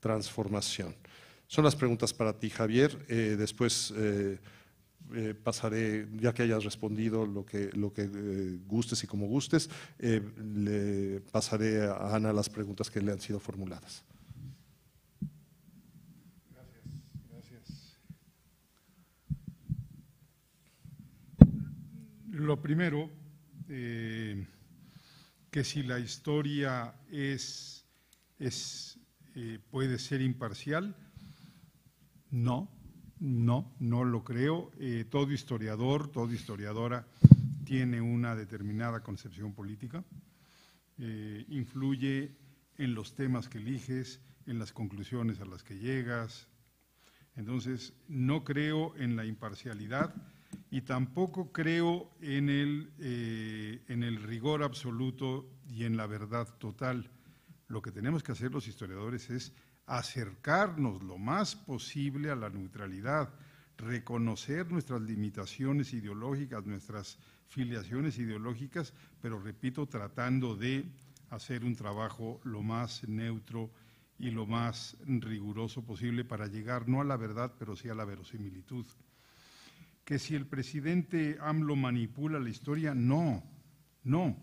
transformación. Son las preguntas para ti, Javier. Eh, después pasaré, ya que hayas respondido lo que, lo que gustes y como gustes, le pasaré a Ana las preguntas que le han sido formuladas. Lo primero, eh, que si la historia es, es eh, puede ser imparcial, no, no, no lo creo. Eh, todo historiador, toda historiadora tiene una determinada concepción política, influye en los temas que eliges, en las conclusiones a las que llegas. Entonces, no creo en la imparcialidad y tampoco creo en el, eh, en el rigor absoluto y en la verdad total. Lo que tenemos que hacer los historiadores es acercarnos lo más posible a la neutralidad, reconocer nuestras limitaciones ideológicas, nuestras filiaciones ideológicas, pero repito, tratando de hacer un trabajo lo más neutro y lo más riguroso posible para llegar no a la verdad, pero sí a la verosimilitud que si el presidente AMLO manipula la historia, no, no.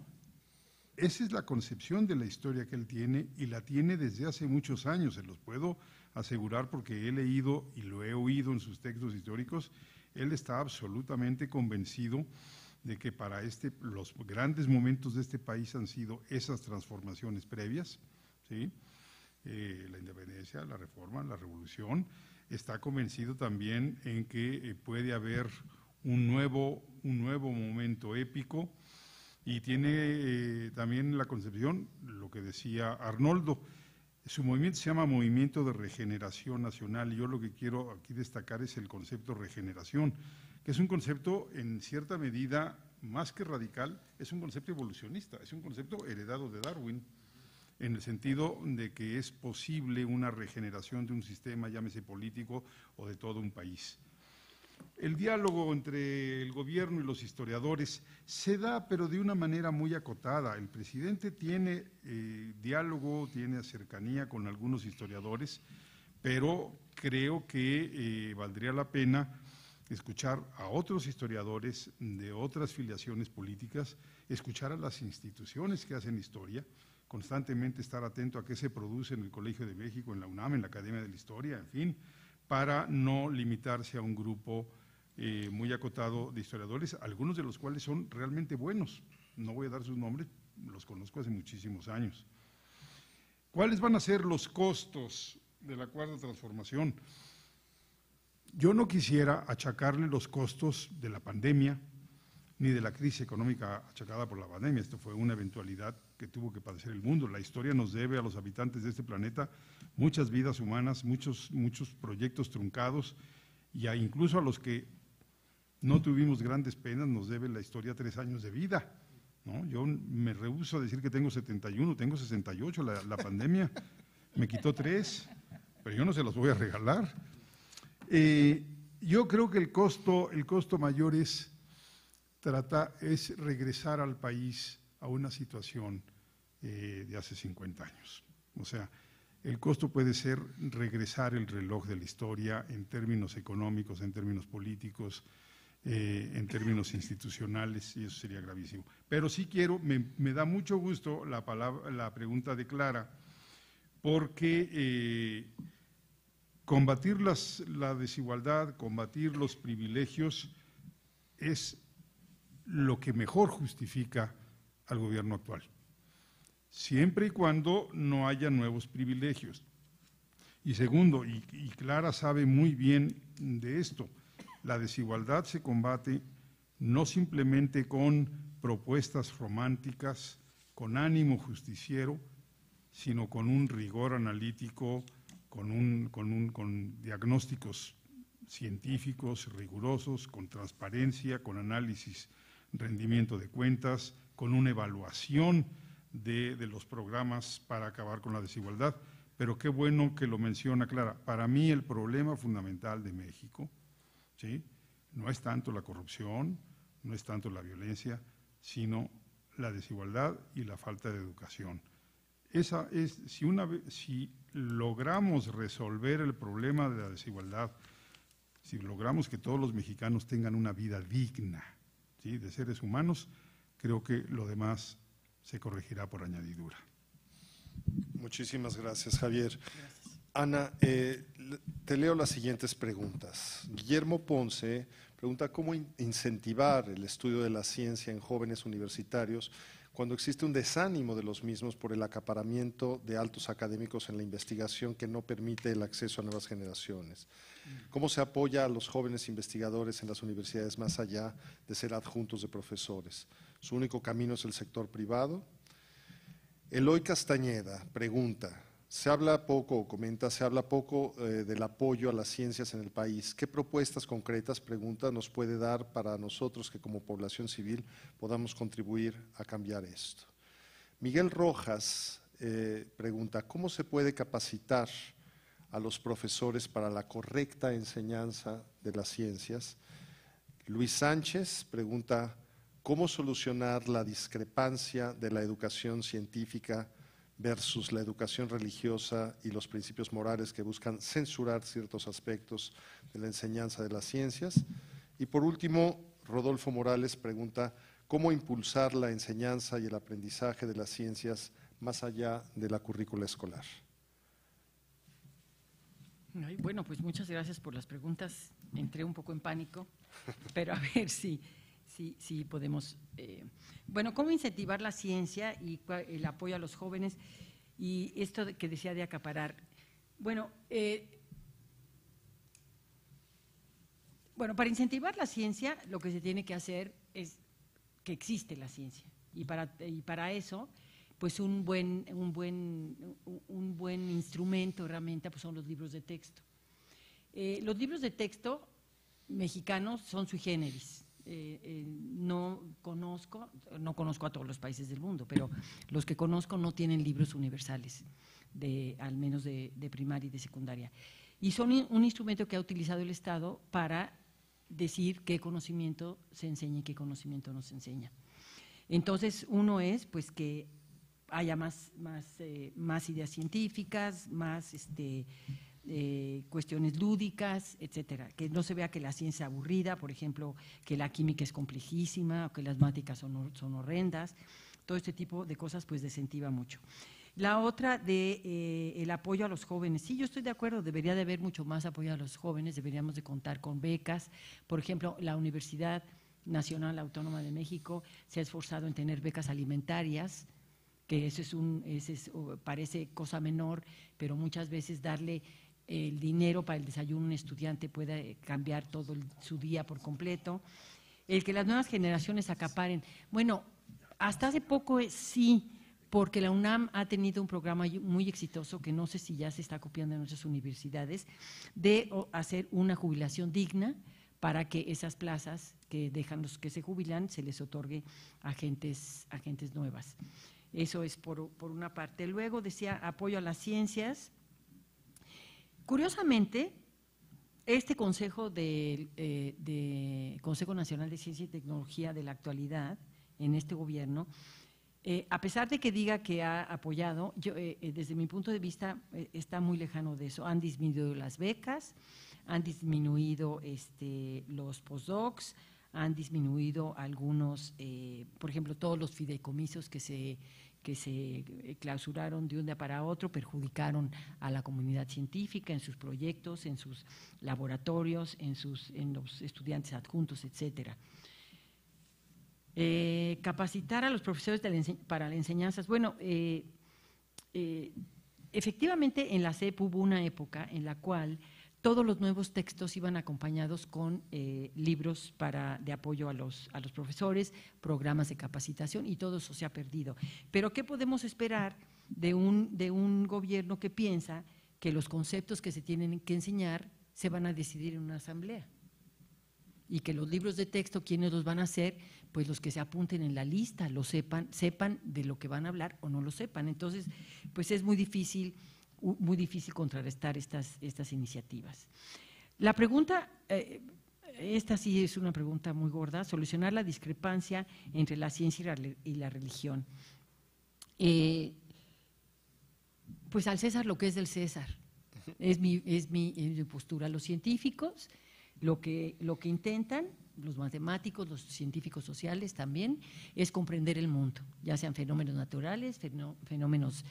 Esa es la concepción de la historia que él tiene y la tiene desde hace muchos años, se los puedo asegurar porque he leído y lo he oído en sus textos históricos, él está absolutamente convencido de que para este, los grandes momentos de este país han sido esas transformaciones previas, ¿sí? Eh, la independencia, la reforma, la revolución, está convencido también en que eh, puede haber un nuevo, un nuevo momento épico y tiene eh, también la concepción, lo que decía Arnoldo, su movimiento se llama Movimiento de Regeneración Nacional yo lo que quiero aquí destacar es el concepto regeneración, que es un concepto en cierta medida más que radical, es un concepto evolucionista, es un concepto heredado de Darwin en el sentido de que es posible una regeneración de un sistema, llámese político o de todo un país. El diálogo entre el gobierno y los historiadores se da, pero de una manera muy acotada. El presidente tiene eh, diálogo, tiene cercanía con algunos historiadores, pero creo que eh, valdría la pena escuchar a otros historiadores de otras filiaciones políticas, escuchar a las instituciones que hacen historia, constantemente estar atento a qué se produce en el Colegio de México, en la UNAM, en la Academia de la Historia, en fin, para no limitarse a un grupo eh, muy acotado de historiadores, algunos de los cuales son realmente buenos. No voy a dar sus nombres, los conozco hace muchísimos años. ¿Cuáles van a ser los costos de la cuarta transformación? Yo no quisiera achacarle los costos de la pandemia ni de la crisis económica achacada por la pandemia. Esto fue una eventualidad que tuvo que padecer el mundo. La historia nos debe a los habitantes de este planeta muchas vidas humanas, muchos, muchos proyectos truncados y incluso a los que no tuvimos grandes penas nos debe la historia tres años de vida. ¿no? Yo me rehuso a decir que tengo 71, tengo 68, la, la pandemia me quitó tres, pero yo no se los voy a regalar. Eh, yo creo que el costo, el costo mayor es, trata, es regresar al país a una situación eh, de hace 50 años. O sea, el costo puede ser regresar el reloj de la historia en términos económicos, en términos políticos, eh, en términos institucionales, y eso sería gravísimo. Pero sí quiero, me, da mucho gusto la, palabra, la pregunta de Clara, porque eh, combatir las, la desigualdad, combatir los privilegios, es lo que mejor justifica al gobierno actual, siempre y cuando no haya nuevos privilegios. Y segundo, y, Clara sabe muy bien de esto, la desigualdad se combate no simplemente con propuestas románticas, con ánimo justiciero, sino con un rigor analítico, con, un, con, con diagnósticos científicos rigurosos, con transparencia, con análisis, rendimiento de cuentas, con una evaluación de, los programas para acabar con la desigualdad. Pero qué bueno que lo menciona Clara. Para mí el problema fundamental de México ¿sí? no es tanto la corrupción, no es tanto la violencia, sino la desigualdad y la falta de educación. Esa es, si, una, si logramos resolver el problema de la desigualdad, si logramos que todos los mexicanos tengan una vida digna ¿sí? de seres humanos, creo que lo demás se corregirá por añadidura. Muchísimas gracias, Javier. Ana, eh, te leo las siguientes preguntas. Guillermo Ponce pregunta cómo incentivar el estudio de la ciencia en jóvenes universitarios cuando existe un desánimo de los mismos por el acaparamiento de altos académicos en la investigación que no permite el acceso a nuevas generaciones. ¿Cómo se apoya a los jóvenes investigadores en las universidades más allá de ser adjuntos de profesores? ¿Su único camino es el sector privado? Eloy Castañeda pregunta, se habla poco, o comenta, se habla poco eh, del apoyo a las ciencias en el país. ¿Qué propuestas concretas, pregunta, nos puede dar para nosotros que como población civil podamos contribuir a cambiar esto? Miguel Rojas eh, pregunta, ¿cómo se puede capacitar a los profesores para la correcta enseñanza de las ciencias? Luis Sánchez pregunta, cómo solucionar la discrepancia de la educación científica versus la educación religiosa y los principios morales que buscan censurar ciertos aspectos de la enseñanza de las ciencias. Y por último, Rodolfo Morales pregunta, ¿cómo impulsar la enseñanza y el aprendizaje de las ciencias más allá de la currícula escolar? Bueno, pues muchas gracias por las preguntas. Entré un poco en pánico, pero a ver si sí, sí podemos. Eh, bueno, ¿cómo incentivar la ciencia y el apoyo a los jóvenes? Y esto que decía de acaparar. Bueno, eh, bueno, para incentivar la ciencia, lo que se tiene que hacer es que existe la ciencia. Y para, y para eso, pues un buen, un buen, un buen instrumento, herramienta, pues son los libros de texto. Eh, los libros de texto mexicanos son sui generis. Eh, eh, no conozco, no conozco a todos los países del mundo, pero los que conozco no tienen libros universales, de, al menos de, primaria y de secundaria. Y son un instrumento que ha utilizado el Estado para decir qué conocimiento se enseña y qué conocimiento no se enseña. Entonces, uno es pues que haya más, más, eh, más ideas científicas, más este, eh, cuestiones lúdicas, etcétera. Que no se vea que la ciencia es aburrida, por ejemplo, que la química es complejísima o que las matemáticas son, horrendas. Todo este tipo de cosas pues desincentiva mucho. La otra de eh, el apoyo a los jóvenes. Sí, yo estoy de acuerdo, debería de haber mucho más apoyo a los jóvenes, deberíamos de contar con becas. Por ejemplo, la Universidad Nacional Autónoma de México se ha esforzado en tener becas alimentarias, que eso es un, es, parece cosa menor, pero muchas veces darle el dinero para el desayuno un estudiante pueda cambiar todo su día por completo, el que las nuevas generaciones acaparen. Bueno, hasta hace poco eh, sí, porque la UNAM ha tenido un programa muy exitoso, que no sé si ya se está copiando en nuestras universidades, de hacer una jubilación digna para que esas plazas que dejan los que se jubilan se les otorgue a gentes, a nuevas. Eso es por, por una parte. Luego decía apoyo a las ciencias, Curiosamente, este Consejo, eh, de, Consejo Nacional de Ciencia y Tecnología de la actualidad, en este gobierno, eh, a pesar de que diga que ha apoyado, yo, eh, desde mi punto de vista está muy lejano de eso. Han disminuido las becas, han disminuido este, los postdocs, han disminuido algunos, por ejemplo, todos los fideicomisos que se que se eh, clausuraron de un día para otro, perjudicaron a la comunidad científica en sus proyectos, en sus laboratorios, en, sus, en los estudiantes adjuntos, etcétera. Eh, capacitar a los profesores para las enseñanzas. Bueno, eh, efectivamente en la CEP hubo una época en la cual todos los nuevos textos iban acompañados con eh, libros para, de apoyo a los, a los profesores, programas de capacitación y todo eso se ha perdido. Pero ¿qué podemos esperar de un, de un gobierno que piensa que los conceptos que se tienen que enseñar se van a decidir en una asamblea? Y que los libros de texto, ¿quiénes los van a hacer? Pues los que se apunten en la lista, lo sepan, sepan de lo que van a hablar o no lo sepan. Entonces, pues es muy difícil muy difícil contrarrestar estas, estas iniciativas. La pregunta, eh, esta sí es una pregunta muy gorda, solucionar la discrepancia entre la ciencia y la, religión. Eh, pues al César lo que es del César, es mi, es mi, postura. Los científicos lo que, lo que intentan, los matemáticos, los científicos sociales también, es comprender el mundo, ya sean fenómenos naturales, fenómenos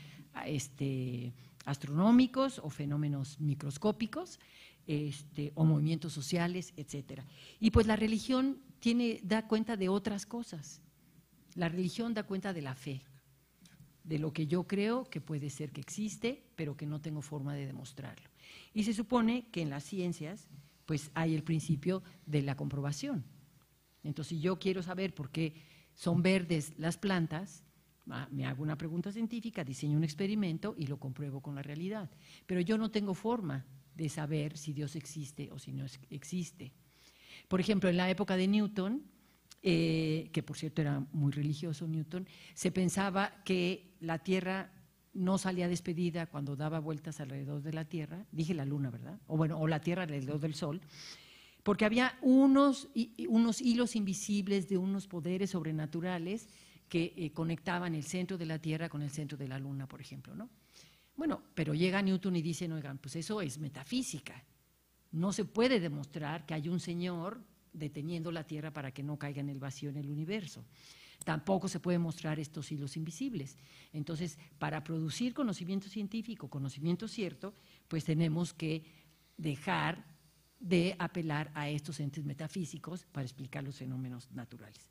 este, astronómicos o fenómenos microscópicos este, o movimientos sociales, etcétera. Y pues la religión tiene, da cuenta de otras cosas. La religión da cuenta de la fe, de lo que yo creo que puede ser que existe, pero que no tengo forma de demostrarlo. Y se supone que en las ciencias pues hay el principio de la comprobación. Entonces, si yo quiero saber por qué son verdes las plantas, me hago una pregunta científica, diseño un experimento y lo compruebo con la realidad. Pero yo no tengo forma de saber si Dios existe o si no existe. Por ejemplo, en la época de Newton, eh, que por cierto era muy religioso Newton, se pensaba que la Tierra no salía despedida cuando daba vueltas alrededor de la Tierra, dije la Luna, ¿verdad? O bueno, o la Tierra alrededor del Sol, porque había unos, unos hilos invisibles de unos poderes sobrenaturales que eh, conectaban el centro de la Tierra con el centro de la Luna, por ejemplo, ¿no? Bueno, pero llega Newton y dice, oigan, pues eso es metafísica. No se puede demostrar que hay un Señor deteniendo la Tierra para que no caiga en el vacío en el universo. Tampoco se puede mostrar estos hilos invisibles. Entonces, para producir conocimiento científico, conocimiento cierto, pues tenemos que dejar de apelar a estos entes metafísicos para explicar los fenómenos naturales.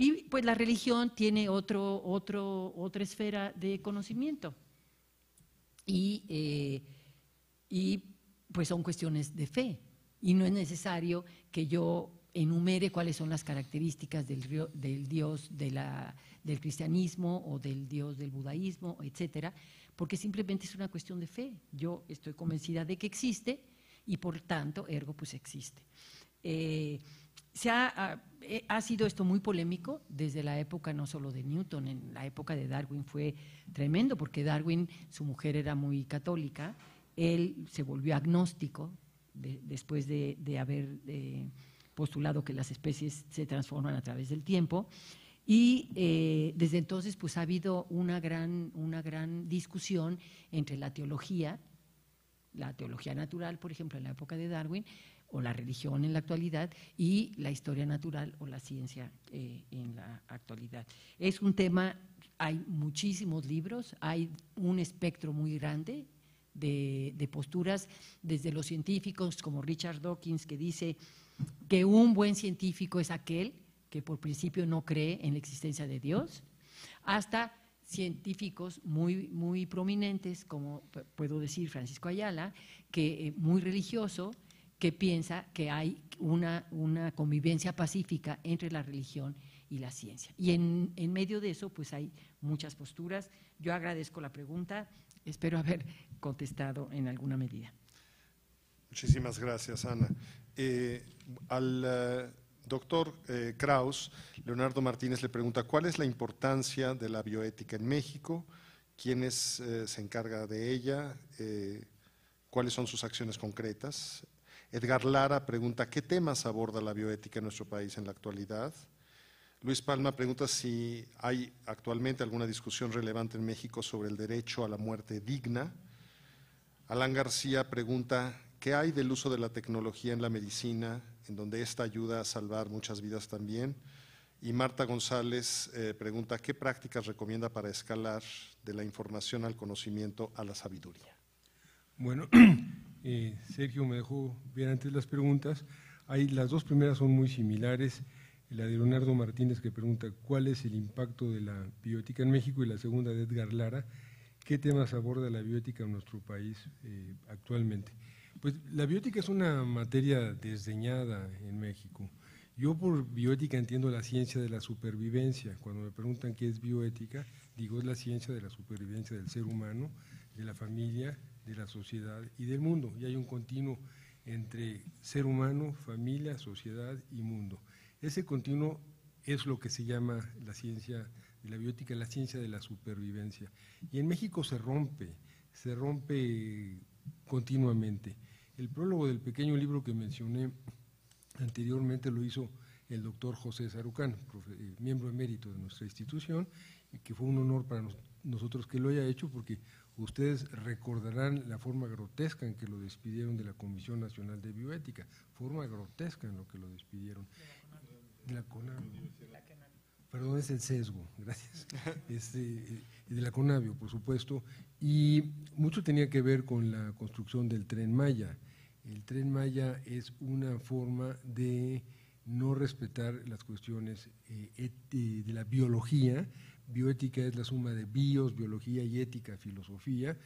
Y pues la religión tiene otro, otro, otra esfera de conocimiento. Y, eh, y pues son cuestiones de fe. Y no es necesario que yo enumere cuáles son las características del, del Dios de la, del cristianismo o del Dios del budaísmo, etcétera, porque simplemente es una cuestión de fe. Yo estoy convencida de que existe y por tanto, ergo, pues existe. Eh, se ha, eh, ha, sido esto muy polémico desde la época no solo de Newton, en la época de Darwin fue tremendo, porque Darwin, su mujer era muy católica, él se volvió agnóstico después de, haber eh, postulado que las especies se transforman a través del tiempo, y eh, desde entonces pues ha habido una gran, una gran discusión entre la teología, la teología natural, por ejemplo, en la época de Darwin, o la religión en la actualidad y la historia natural o la ciencia eh, en la actualidad. Es un tema, hay muchísimos libros, hay un espectro muy grande de, de, posturas, desde los científicos como Richard Dawkins, que dice que un buen científico es aquel que por principio no cree en la existencia de Dios, hasta científicos muy, muy prominentes, como puedo decir Francisco Ayala, que eh, muy religioso, que piensa que hay una, una convivencia pacífica entre la religión y la ciencia. Y en, en, medio de eso, pues hay muchas posturas. Yo agradezco la pregunta, espero haber contestado en alguna medida. Muchísimas gracias, Ana. Eh, al uh, doctor eh, Kraus, Leonardo Martínez le pregunta, ¿cuál es la importancia de la bioética en México? ¿Quién es, eh, se encarga de ella? ¿Cuáles son sus acciones concretas? Edgar Lara pregunta, ¿qué temas aborda la bioética en nuestro país en la actualidad? Luis Palma pregunta si hay actualmente alguna discusión relevante en México sobre el derecho a la muerte digna. Alan García pregunta, ¿qué hay del uso de la tecnología en la medicina, en donde esta ayuda a salvar muchas vidas también? Y Marta González eh, pregunta, ¿qué prácticas recomienda para escalar de la información al conocimiento a la sabiduría? Bueno, Eh, Sergio me dejó bien antes las preguntas. Hay, las dos primeras son muy similares. La de Leonardo Martínez que pregunta cuál es el impacto de la bioética en México y la segunda de Edgar Lara ¿Qué temas aborda la bioética en nuestro país eh, actualmente? Pues la bioética es una materia desdeñada en México. Yo por bioética entiendo la ciencia de la supervivencia. Cuando me preguntan qué es bioética, digo es la ciencia de la supervivencia del ser humano, de la familia, de la sociedad y del mundo. Y hay un continuo entre ser humano, familia, sociedad y mundo. Ese continuo es lo que se llama la ciencia de la biótica, la ciencia de la supervivencia. Y en México se rompe, se rompe continuamente. El prólogo del pequeño libro que mencioné anteriormente lo hizo el doctor José Sarucán, eh, miembro emérito de nuestra institución, y que fue un honor para nosotros que lo haya hecho porque ustedes recordarán la forma grotesca en que lo despidieron de la Comisión Nacional de Bioética, forma grotesca en lo que lo despidieron. De la Perdón, es el sesgo, gracias. Este, de la CONAVIO, por supuesto. Y mucho tenía que ver con la construcción del tren Maya. El tren Maya es una forma de no respetar las cuestiones eh, de la biología. Bioética es la suma de bios, biología y ética, filosofía,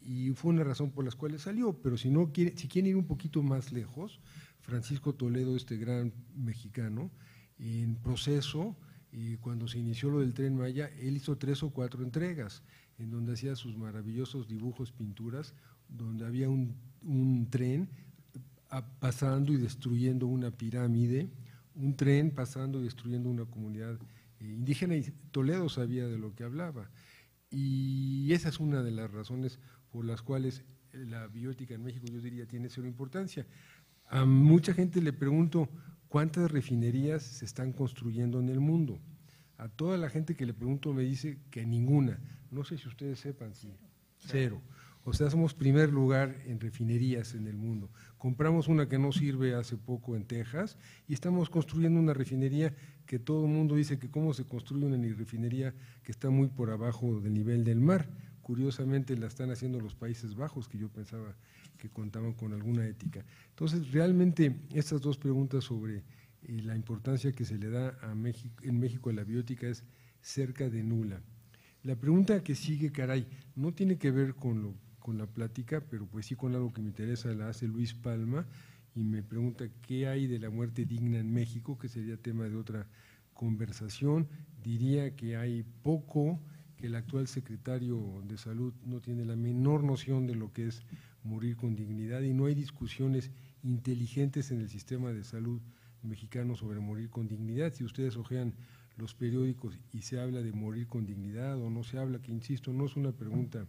y fue una razón por las cuales salió. Pero si no quiere, si quieren ir un poquito más lejos, Francisco Toledo, este gran mexicano, en proceso, y cuando se inició lo del tren Maya, él hizo tres o cuatro entregas en donde hacía sus maravillosos dibujos, pinturas, donde había un, tren pasando y destruyendo una pirámide, un tren pasando y destruyendo una comunidad eh, indígena y Toledo sabía de lo que hablaba. Y esa es una de las razones por las cuales la biótica en México, yo diría, tiene cero importancia. A mucha gente le pregunto, ¿Cuántas refinerías se están construyendo en el mundo? A toda la gente que le pregunto me dice que ninguna. No sé si ustedes sepan, sí. Cero. O sea, somos primer lugar en refinerías en el mundo. Compramos una que no sirve hace poco en Texas y estamos construyendo una refinería que todo el mundo dice que cómo se construye una refinería que está muy por abajo del nivel del mar. Curiosamente la están haciendo los Países Bajos, que yo pensaba que contaban con alguna ética. Entonces, realmente estas dos preguntas sobre eh, la importancia que se le da a México, en México a la biótica es cerca de nula. La pregunta que sigue, caray, no tiene que ver con, lo, con la plática, pero pues sí con algo que me interesa, la hace Luis Palma y me pregunta qué hay de la muerte digna en México, que sería tema de otra conversación. Diría que hay poco, que el actual secretario de Salud no tiene la menor noción de lo que es morir con dignidad y no hay discusiones inteligentes en el sistema de salud mexicano sobre morir con dignidad. Si ustedes ojean los periódicos y se habla de morir con dignidad o no se habla, que insisto, no es una pregunta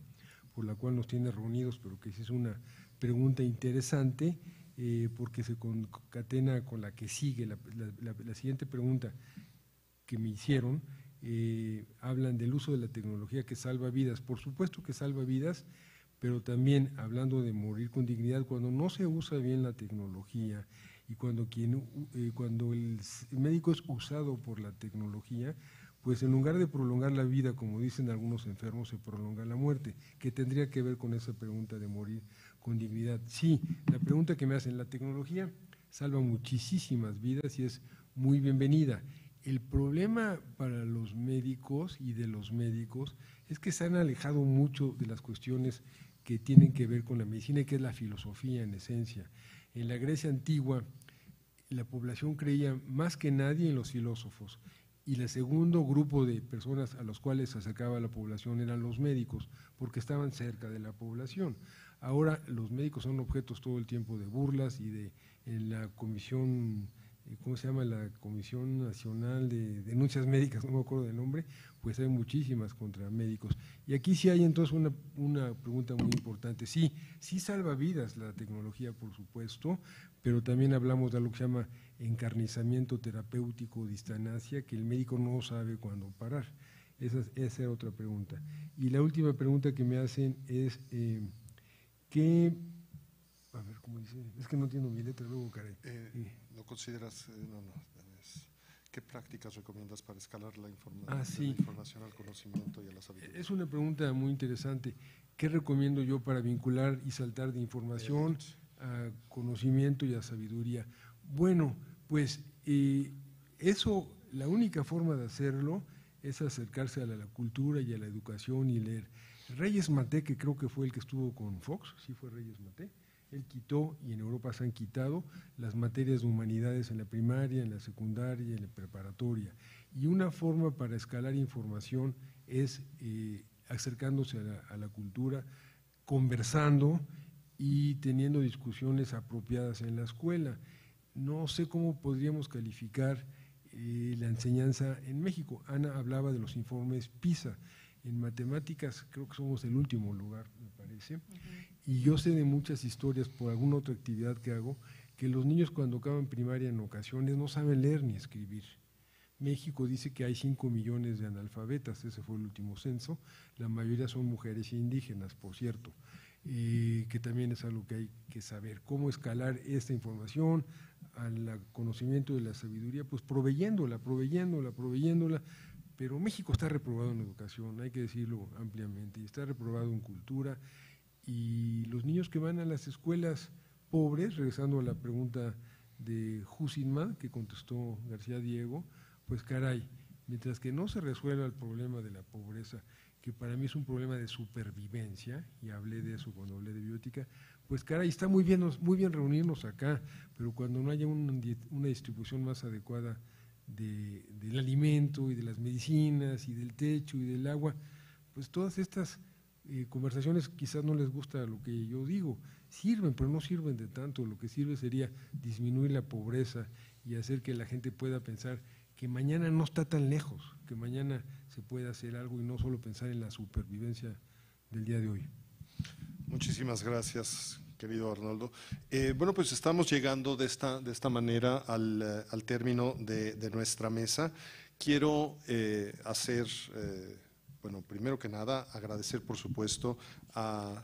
por la cual nos tiene reunidos, pero que sí es una pregunta interesante eh, porque se concatena con la que sigue. La, siguiente pregunta que me hicieron, eh, hablan del uso de la tecnología que salva vidas. Por supuesto que salva vidas, pero también hablando de morir con dignidad, cuando no se usa bien la tecnología y cuando, quien, eh, cuando el médico es usado por la tecnología, pues en lugar de prolongar la vida, como dicen algunos enfermos, se prolonga la muerte, que tendría que ver con esa pregunta de morir con dignidad. Sí, la pregunta que me hacen, la tecnología salva muchísimas vidas y es muy bienvenida. El problema para los médicos y de los médicos es que se han alejado mucho de las cuestiones que tienen que ver con la medicina que es la filosofía en esencia. En la Grecia antigua, la población creía más que nadie en los filósofos y el segundo grupo de personas a los cuales se acercaba la población eran los médicos, porque estaban cerca de la población. Ahora los médicos son objetos todo el tiempo de burlas y de en la comisión ¿cómo se llama? La Comisión Nacional de Denuncias Médicas, no me acuerdo del nombre, pues hay muchísimas contra médicos. Y aquí sí hay entonces una, una pregunta muy importante. Sí, sí salva vidas la tecnología, por supuesto, pero también hablamos de algo que se llama encarnizamiento terapéutico distanasia, que el médico no sabe cuándo parar. Esa, esa es otra pregunta. Y la última pregunta que me hacen es, eh, ¿qué a ver, ¿cómo dice? Es que no entiendo mi letra luego, Karen. Eh, ¿No consideras, eh, no, no, qué prácticas recomiendas para escalar la, ah, información al conocimiento y a la sabiduría? Es una pregunta muy interesante. ¿Qué recomiendo yo para vincular y saltar de información a conocimiento y a sabiduría? Bueno, pues eh, eso, la única forma de hacerlo es acercarse a la cultura y a la educación y leer. Reyes Mate, que creo que fue el que estuvo con Fox, sí fue Reyes Mate, él quitó, y en Europa se han quitado, las materias de humanidades en la primaria, en la secundaria en la preparatoria. Y una forma para escalar información es eh, acercándose a la, cultura, conversando y teniendo discusiones apropiadas en la escuela. No sé cómo podríamos calificar eh, la enseñanza en México. Ana hablaba de los informes PISA. En matemáticas creo que somos el último lugar, me parece. Y yo sé de muchas historias por alguna otra actividad que hago, que los niños cuando acaban primaria en ocasiones no saben leer ni escribir. México dice que hay 5 millones de analfabetas, ese fue el último censo, la mayoría son mujeres indígenas, por cierto, que también es algo que hay que saber, cómo escalar esta información al conocimiento de la sabiduría, pues proveyéndola, proveyéndola, proveyéndola, pero México está reprobado en educación, hay que decirlo ampliamente, y está reprobado en cultura, y los niños que van a las escuelas pobres, regresando a la pregunta de Jusinma, que contestó García Diego, pues caray, mientras que no se resuelva el problema de la pobreza, que para mí es un problema de supervivencia, y hablé de eso cuando hablé de biótica, pues caray, está muy bien, muy bien reunirnos acá, pero cuando no haya una distribución más adecuada del alimento y de las medicinas y del techo y del agua, pues todas estas eh, conversaciones quizás no les gusta lo que yo digo, sirven, pero no sirven de tanto, lo que sirve sería disminuir la pobreza y hacer que la gente pueda pensar que mañana no está tan lejos, que mañana se puede hacer algo y no solo pensar en la supervivencia del día de hoy. Muchísimas gracias, querido Arnoldo. Eh, bueno, pues estamos llegando de esta, de esta manera al, eh, al término de, de, nuestra mesa. Quiero hacer, bueno, primero que nada, agradecer, por supuesto, a,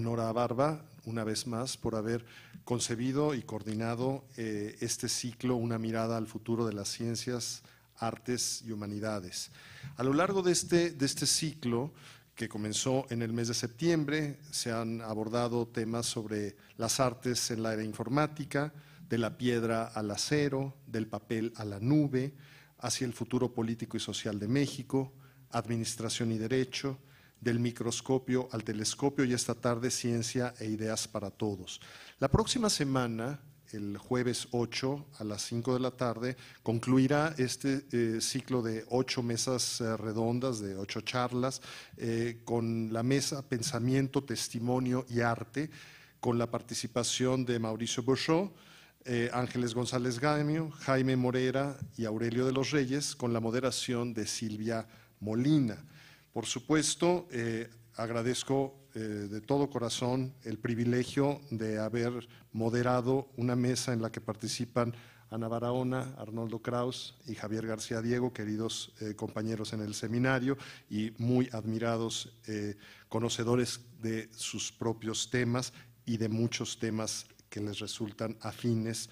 Nora Barba, una vez más, por haber concebido y coordinado eh, este ciclo, una mirada al futuro de las ciencias, artes y humanidades. A lo largo de este, de este ciclo, que comenzó en el mes de septiembre, se han abordado temas sobre las artes en la era informática, de la piedra al acero, del papel a la nube, hacia el futuro político y social de México, administración y derecho, del microscopio al telescopio y esta tarde ciencia e ideas para todos. La próxima semana, el jueves 8 a las 5 de la tarde, concluirá este eh, ciclo de ocho mesas eh, redondas, de ocho charlas, eh, con la mesa Pensamiento, Testimonio y Arte, con la participación de Mauricio Bourgeot, Ángeles González Gamio, Jaime Morera y Aurelio de los Reyes, con la moderación de Silvia Molina. Por supuesto, eh, agradezco eh, de todo corazón el privilegio de haber moderado una mesa en la que participan Ana Barahona, Arnoldo Kraus y Javier García Diego, queridos eh, compañeros en el seminario y muy admirados conocedores de sus propios temas y de muchos temas que les resultan afines,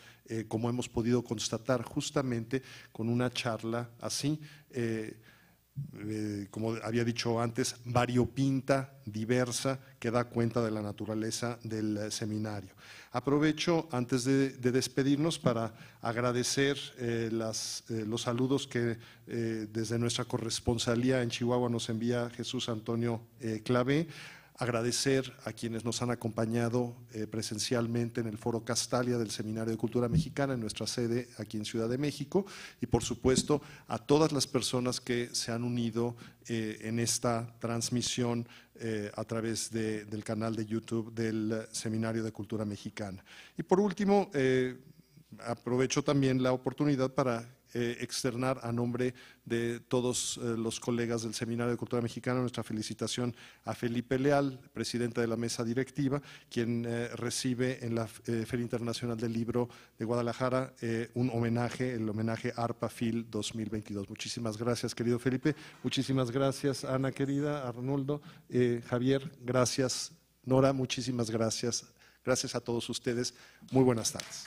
como hemos podido constatar justamente con una charla así. Eh, como había dicho antes, variopinta, diversa, que da cuenta de la naturaleza del eh, seminario. Aprovecho antes de, despedirnos para agradecer eh, las, los saludos que desde nuestra corresponsalía en Chihuahua nos envía Jesús Antonio Clavé agradecer a quienes nos han acompañado eh, presencialmente en el Foro Castalia del Seminario de Cultura Mexicana en nuestra sede aquí en Ciudad de México y por supuesto a todas las personas que se han unido eh, en esta transmisión eh, a través del canal de YouTube del Seminario de Cultura Mexicana. Y por último, aprovecho también la oportunidad para eh, externar a nombre de todos eh, los colegas del Seminario de Cultura Mexicana nuestra felicitación a Felipe Leal, presidente de la mesa directiva, quien eh, recibe en la Feria Internacional del Libro de Guadalajara un homenaje, el homenaje ARPA FIL 2022. Muchísimas gracias, querido Felipe. Muchísimas gracias, Ana querida, Arnoldo, Javier, gracias. Nora, muchísimas gracias. Gracias a todos ustedes. Muy buenas tardes.